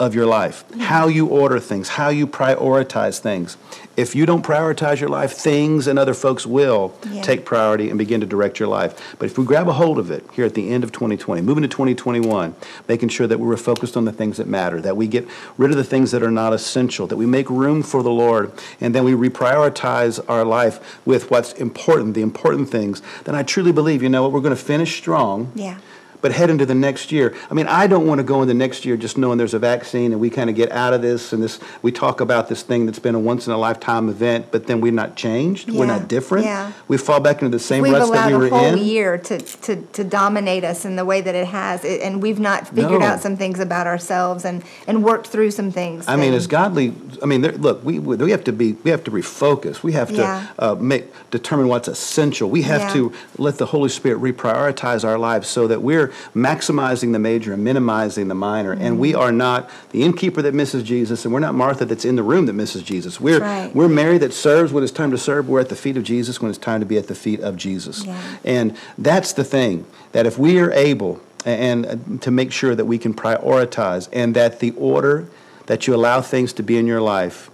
[SPEAKER 6] of your life, how you order things, how you prioritize things. If you don't prioritize your life, things and other folks will
[SPEAKER 3] Yeah.
[SPEAKER 6] take priority and begin to direct your life. But if we grab a hold of it here at the end of 2020, moving to 2021, making sure that we're focused on the things that matter, that we get rid of the things that are not essential, that we make room for the Lord, and then we reprioritize our life with what's important, the important things, then I truly believe, you know what, we're going to finish strong
[SPEAKER 3] Yeah.
[SPEAKER 6] But head into the next year. I mean, I don't want to go into the next year just knowing there's a vaccine and we kind of get out of this and this. We talk about this thing that's been a once in a lifetime event, but then we're not changed. We're not different.
[SPEAKER 3] yeah.
[SPEAKER 6] We fall back into the same
[SPEAKER 3] We've
[SPEAKER 6] ruts that
[SPEAKER 3] allowed
[SPEAKER 6] we
[SPEAKER 3] a whole year to, to, to dominate us in the way that it has, it- and we've not figured
[SPEAKER 6] No.
[SPEAKER 3] out some things about ourselves and, and worked through some things.
[SPEAKER 6] I mean, as godly, I mean, there, look, we, we we have to be, we have to refocus. We have to
[SPEAKER 3] Yeah.
[SPEAKER 6] uh, make determine what's essential. We have
[SPEAKER 3] Yeah.
[SPEAKER 6] to let the Holy Spirit reprioritize our lives so that we're maximizing the major and minimizing the minor. And we
[SPEAKER 3] Mm-hmm.
[SPEAKER 6] are not the innkeeper that misses Jesus, and we're not Martha that's in the room that misses Jesus. We're
[SPEAKER 3] right.
[SPEAKER 6] we're Mary that serves when it's time to serve. We're at the feet of Jesus when it's time to be at the feet of Jesus.
[SPEAKER 3] Yeah.
[SPEAKER 6] And that's the thing that if we are able and uh, to make sure that we can prioritize and that the order that you allow things to be in your life,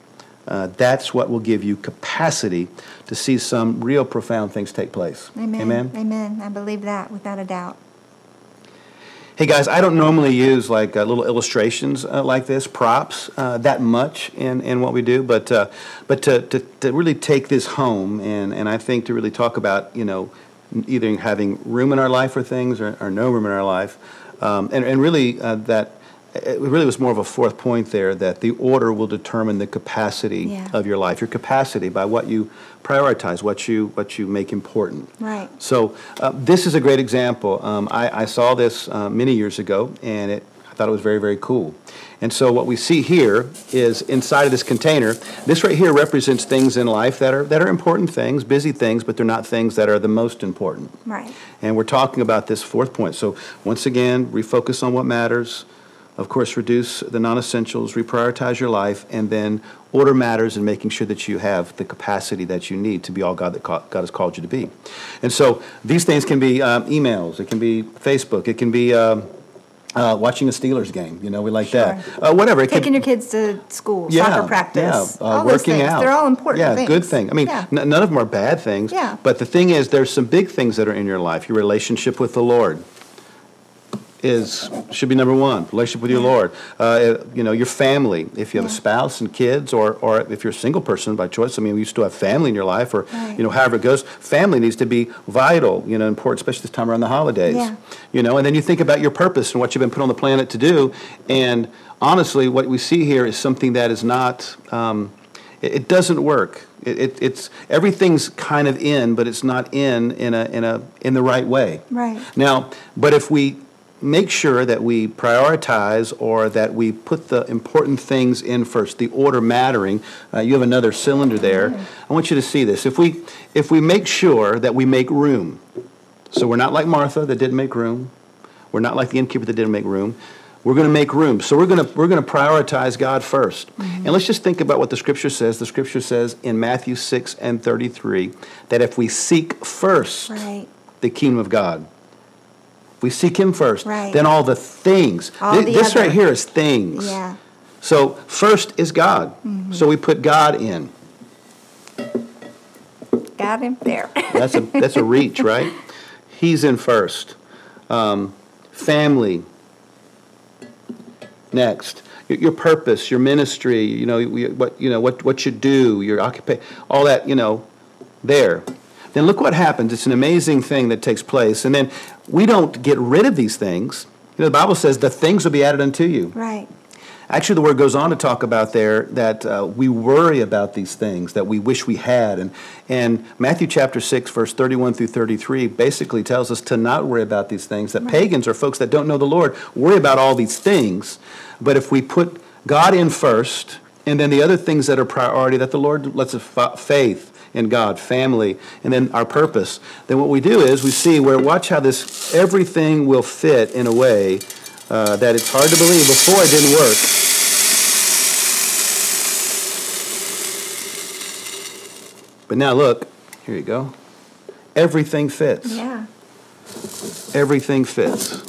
[SPEAKER 6] uh, that's what will give you capacity to see some real profound things take place.
[SPEAKER 3] Amen.
[SPEAKER 6] Amen.
[SPEAKER 3] Amen. I believe that without a doubt.
[SPEAKER 6] Hey guys, I don't normally use like uh, little illustrations uh, like this, props, uh, that much in, in what we do, but uh, but to, to, to really take this home and, and I think to really talk about you know either having room in our life for things or, or no room in our life, um, and and really uh, that it really was more of a fourth point there that the order will determine the capacity
[SPEAKER 3] Yeah.
[SPEAKER 6] of your life, your capacity by what you prioritize, what you what you make important.
[SPEAKER 3] Right.
[SPEAKER 6] So uh, this is a great example. Um, I, I saw this uh, many years ago, and it, I thought it was very, very cool. And so what we see here is inside of this container. This right here represents things in life that are that are important things, busy things, but they're not things that are the most important.
[SPEAKER 3] Right.
[SPEAKER 6] And we're talking about this fourth point. So once again, refocus on what matters. Of course, reduce the non-essentials, reprioritize your life, and then order matters and making sure that you have the capacity that you need to be all God that God has called you to be. And so these things can be um, emails, it can be Facebook, it can be um, uh, watching a Steelers game. You know, we like that. Uh, whatever. It
[SPEAKER 3] Taking
[SPEAKER 6] can,
[SPEAKER 3] your kids to school,
[SPEAKER 6] yeah,
[SPEAKER 3] soccer practice,
[SPEAKER 6] yeah, uh, working out.
[SPEAKER 3] They're all important
[SPEAKER 6] yeah,
[SPEAKER 3] things.
[SPEAKER 6] good thing. I mean,
[SPEAKER 3] Yeah.
[SPEAKER 6] n- none of them are bad things.
[SPEAKER 3] Yeah.
[SPEAKER 6] But the thing is, there's some big things that are in your life. Your relationship with the Lord is should be number one. Relationship with your Lord. Uh, you know, your family. If you have a spouse and kids, or or if you're a single person by choice. I mean, you still have family in your life, or
[SPEAKER 3] Right.
[SPEAKER 6] you know, however it goes. Family needs to be vital. You know, important, especially this time around the holidays.
[SPEAKER 3] Yeah.
[SPEAKER 6] You know, and then you think about your purpose and what you've been put on the planet to do. And honestly, what we see here is something that is not. Um, it, it doesn't work. It, it, it's everything's kind of in, but it's not in in a in a in the right way.
[SPEAKER 3] Right.
[SPEAKER 6] Now, but if we make sure that we prioritize or that we put the important things in first, the order mattering, uh, you have another cylinder there. I want you to see this. If we if we make sure that we make room, so we're not like Martha that didn't make room, we're not like the innkeeper that didn't make room. We're going to make room. So we're going to we're going to prioritize God 1st And let's just think about what the scripture says. The scripture says in Matthew 6 and 33 that if we seek first
[SPEAKER 3] Right.
[SPEAKER 6] the kingdom of God. We seek him first,
[SPEAKER 3] Right.
[SPEAKER 6] then all the things.
[SPEAKER 3] All
[SPEAKER 6] Thi-
[SPEAKER 3] the
[SPEAKER 6] this
[SPEAKER 3] other.
[SPEAKER 6] right here is things.
[SPEAKER 3] Yeah.
[SPEAKER 6] So first is God. So we put God in.
[SPEAKER 3] Got him there.
[SPEAKER 6] That's a that's a reach, right? He's in first. Um, family. Next, your, your purpose, your ministry. You know what you know what what you do, your occupation, all that. You know, there. Then look what happens. It's an amazing thing that takes place, and then we don't get rid of these things. You know, the Bible says the things will be added unto you.
[SPEAKER 3] right.
[SPEAKER 6] Actually, the word goes on to talk about there that uh, we worry about these things that we wish we had. And, and Matthew chapter 6, verse 31 through 33 basically tells us to not worry about these things. That pagans or folks that don't know the Lord worry about all these things. But if we put God in first, and then the other things that are priority that the Lord lets us fa- faith in God, family, and then our purpose, then what we do is we see where, watch how this, everything will fit in a way uh, that it's hard to believe. Before it didn't work. But now look, here you go. Everything fits.
[SPEAKER 3] Yeah.
[SPEAKER 6] Everything fits.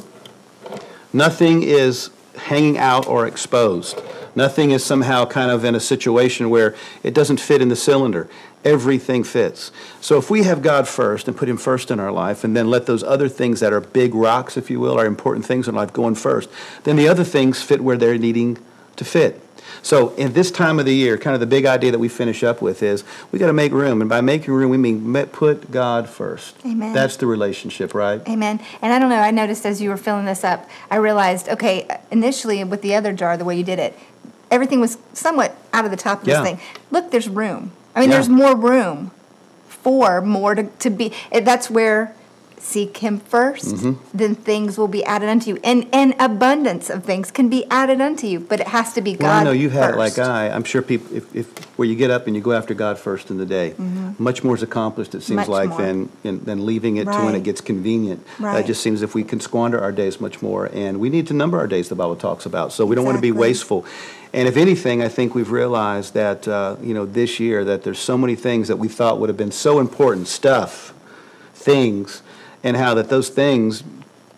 [SPEAKER 6] Nothing is hanging out or exposed. Nothing is somehow kind of in a situation where it doesn't fit in the cylinder. Everything fits. So if we have God first and put Him first in our life, and then let those other things that are big rocks, if you will, are important things in life go in first, then the other things fit where they're needing to fit. So in this time of the year, kind of the big idea that we finish up with is we got to make room, and by making room, we mean put God first.
[SPEAKER 3] Amen.
[SPEAKER 6] That's the relationship, right?
[SPEAKER 3] Amen. And I don't know, I noticed as you were filling this up, I realized, okay, initially with the other jar, the way you did it, everything was somewhat out of the top of
[SPEAKER 6] Yeah.
[SPEAKER 3] this thing. Look, there's room. I mean,
[SPEAKER 6] Yeah.
[SPEAKER 3] there's more room for more to, to be. That's where seek him 1st
[SPEAKER 6] Mm-hmm.
[SPEAKER 3] then things will be added unto you. And and abundance of things can be added unto you, but it has to be God.
[SPEAKER 6] Well, I know you've had it like
[SPEAKER 3] first.
[SPEAKER 6] I. I'm sure people, if, if where you get up and you go after God first in the day, much more is accomplished. It seems
[SPEAKER 3] Mm-hmm. Much
[SPEAKER 6] like
[SPEAKER 3] more.
[SPEAKER 6] than than leaving it to when it gets convenient.
[SPEAKER 3] Right.
[SPEAKER 6] It just seems if we can squander our days much more, and we need to number our days. The Bible talks about, so we don't want to be wasteful. And if anything, I think we've realized that uh, you know this year that there's so many things that we thought would have been so important stuff, things, and how that those things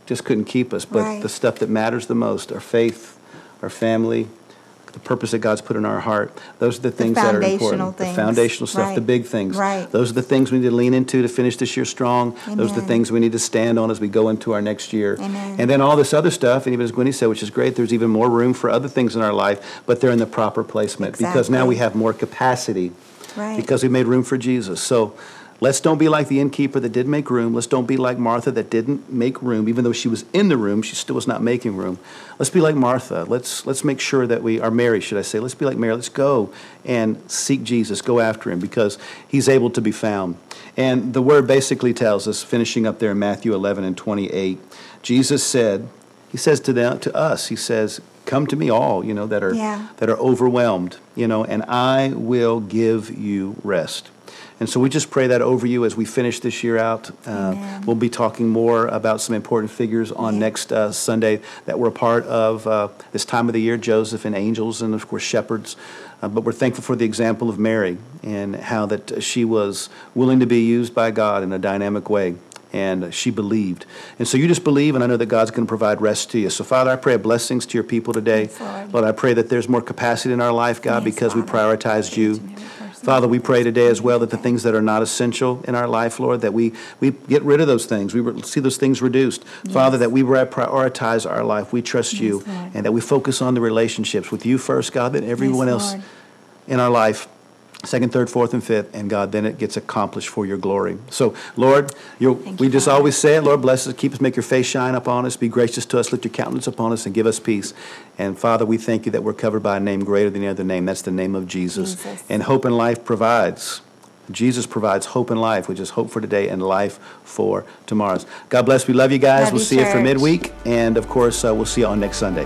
[SPEAKER 6] just couldn't keep us. But
[SPEAKER 3] Right.
[SPEAKER 6] the stuff that matters the most, our faith, our family, the purpose that God's put in our heart. Those are the things that are important.
[SPEAKER 8] things.
[SPEAKER 6] The foundational stuff, the big things.
[SPEAKER 8] Right.
[SPEAKER 6] Those are the things we need to lean into to finish this year strong. Those are the things we need to stand on as we go into our next year.
[SPEAKER 8] Amen.
[SPEAKER 6] And then all this other stuff, and even as Gwenny said, which is great, there's even more room for other things in our life, but they're in the proper placement because now we have more capacity
[SPEAKER 8] Right.
[SPEAKER 6] because we made room for Jesus. So let's don't be like the innkeeper that did make room. Let's don't be like Martha that didn't make room, even though she was in the room, she still was not making room. Let's be like Martha. Let's let's make sure that we are Mary, should I say? Let's be like Mary. Let's go and seek Jesus, go after him because he's able to be found. And the word basically tells us, finishing up there in Matthew 11 and 28, Jesus said, he says to them, to us, he says, "Come to me, all you know that are
[SPEAKER 8] Yeah.
[SPEAKER 6] that are overwhelmed, you know, and I will give you rest." And so we just pray that over you as we finish this year out. Uh, we'll be talking more about some important figures on
[SPEAKER 8] Yeah.
[SPEAKER 6] next uh, Sunday that were a part of uh, this time of the year Joseph and angels, and of course, shepherds. Uh, but we're thankful for the example of Mary and how that she was willing to be used by God in a dynamic way. And she believed. And so you just believe, and I know that God's going to provide rest to you. So, Father, I pray blessings to your people today.
[SPEAKER 8] Yes, Lord.
[SPEAKER 6] I pray that there's more capacity in our life, God,
[SPEAKER 8] Yes,
[SPEAKER 6] because we
[SPEAKER 8] Father.
[SPEAKER 6] prioritized you.
[SPEAKER 8] Each and every person.
[SPEAKER 6] Father, we pray today as well that the things that are not essential in our life, Lord, that we, we get rid of those things. We re- see those things reduced. Father, that we prioritize our life. We trust you.
[SPEAKER 8] Lord.
[SPEAKER 6] And that we focus on the relationships with you first, God, then everyone
[SPEAKER 8] Yes,
[SPEAKER 6] else in our life. Second, third, fourth, and fifth, and God, then it gets accomplished for your glory. So, Lord, you're,
[SPEAKER 8] Thank
[SPEAKER 6] we
[SPEAKER 8] you,
[SPEAKER 6] just
[SPEAKER 8] Father.
[SPEAKER 6] always say it, Lord, bless us, keep us, make your face shine upon us, be gracious to us, lift your countenance upon us, and give us peace. And Father, we thank you that we're covered by a name greater than any other name. That's the name of Jesus.
[SPEAKER 8] Jesus.
[SPEAKER 6] And hope and life provides. Jesus provides hope and life, which is hope for today and life for tomorrows. God bless. We love you guys.
[SPEAKER 8] Love
[SPEAKER 6] we'll
[SPEAKER 8] you,
[SPEAKER 6] see you for
[SPEAKER 8] church.
[SPEAKER 6] midweek. And of course, uh, we'll see you on next Sunday.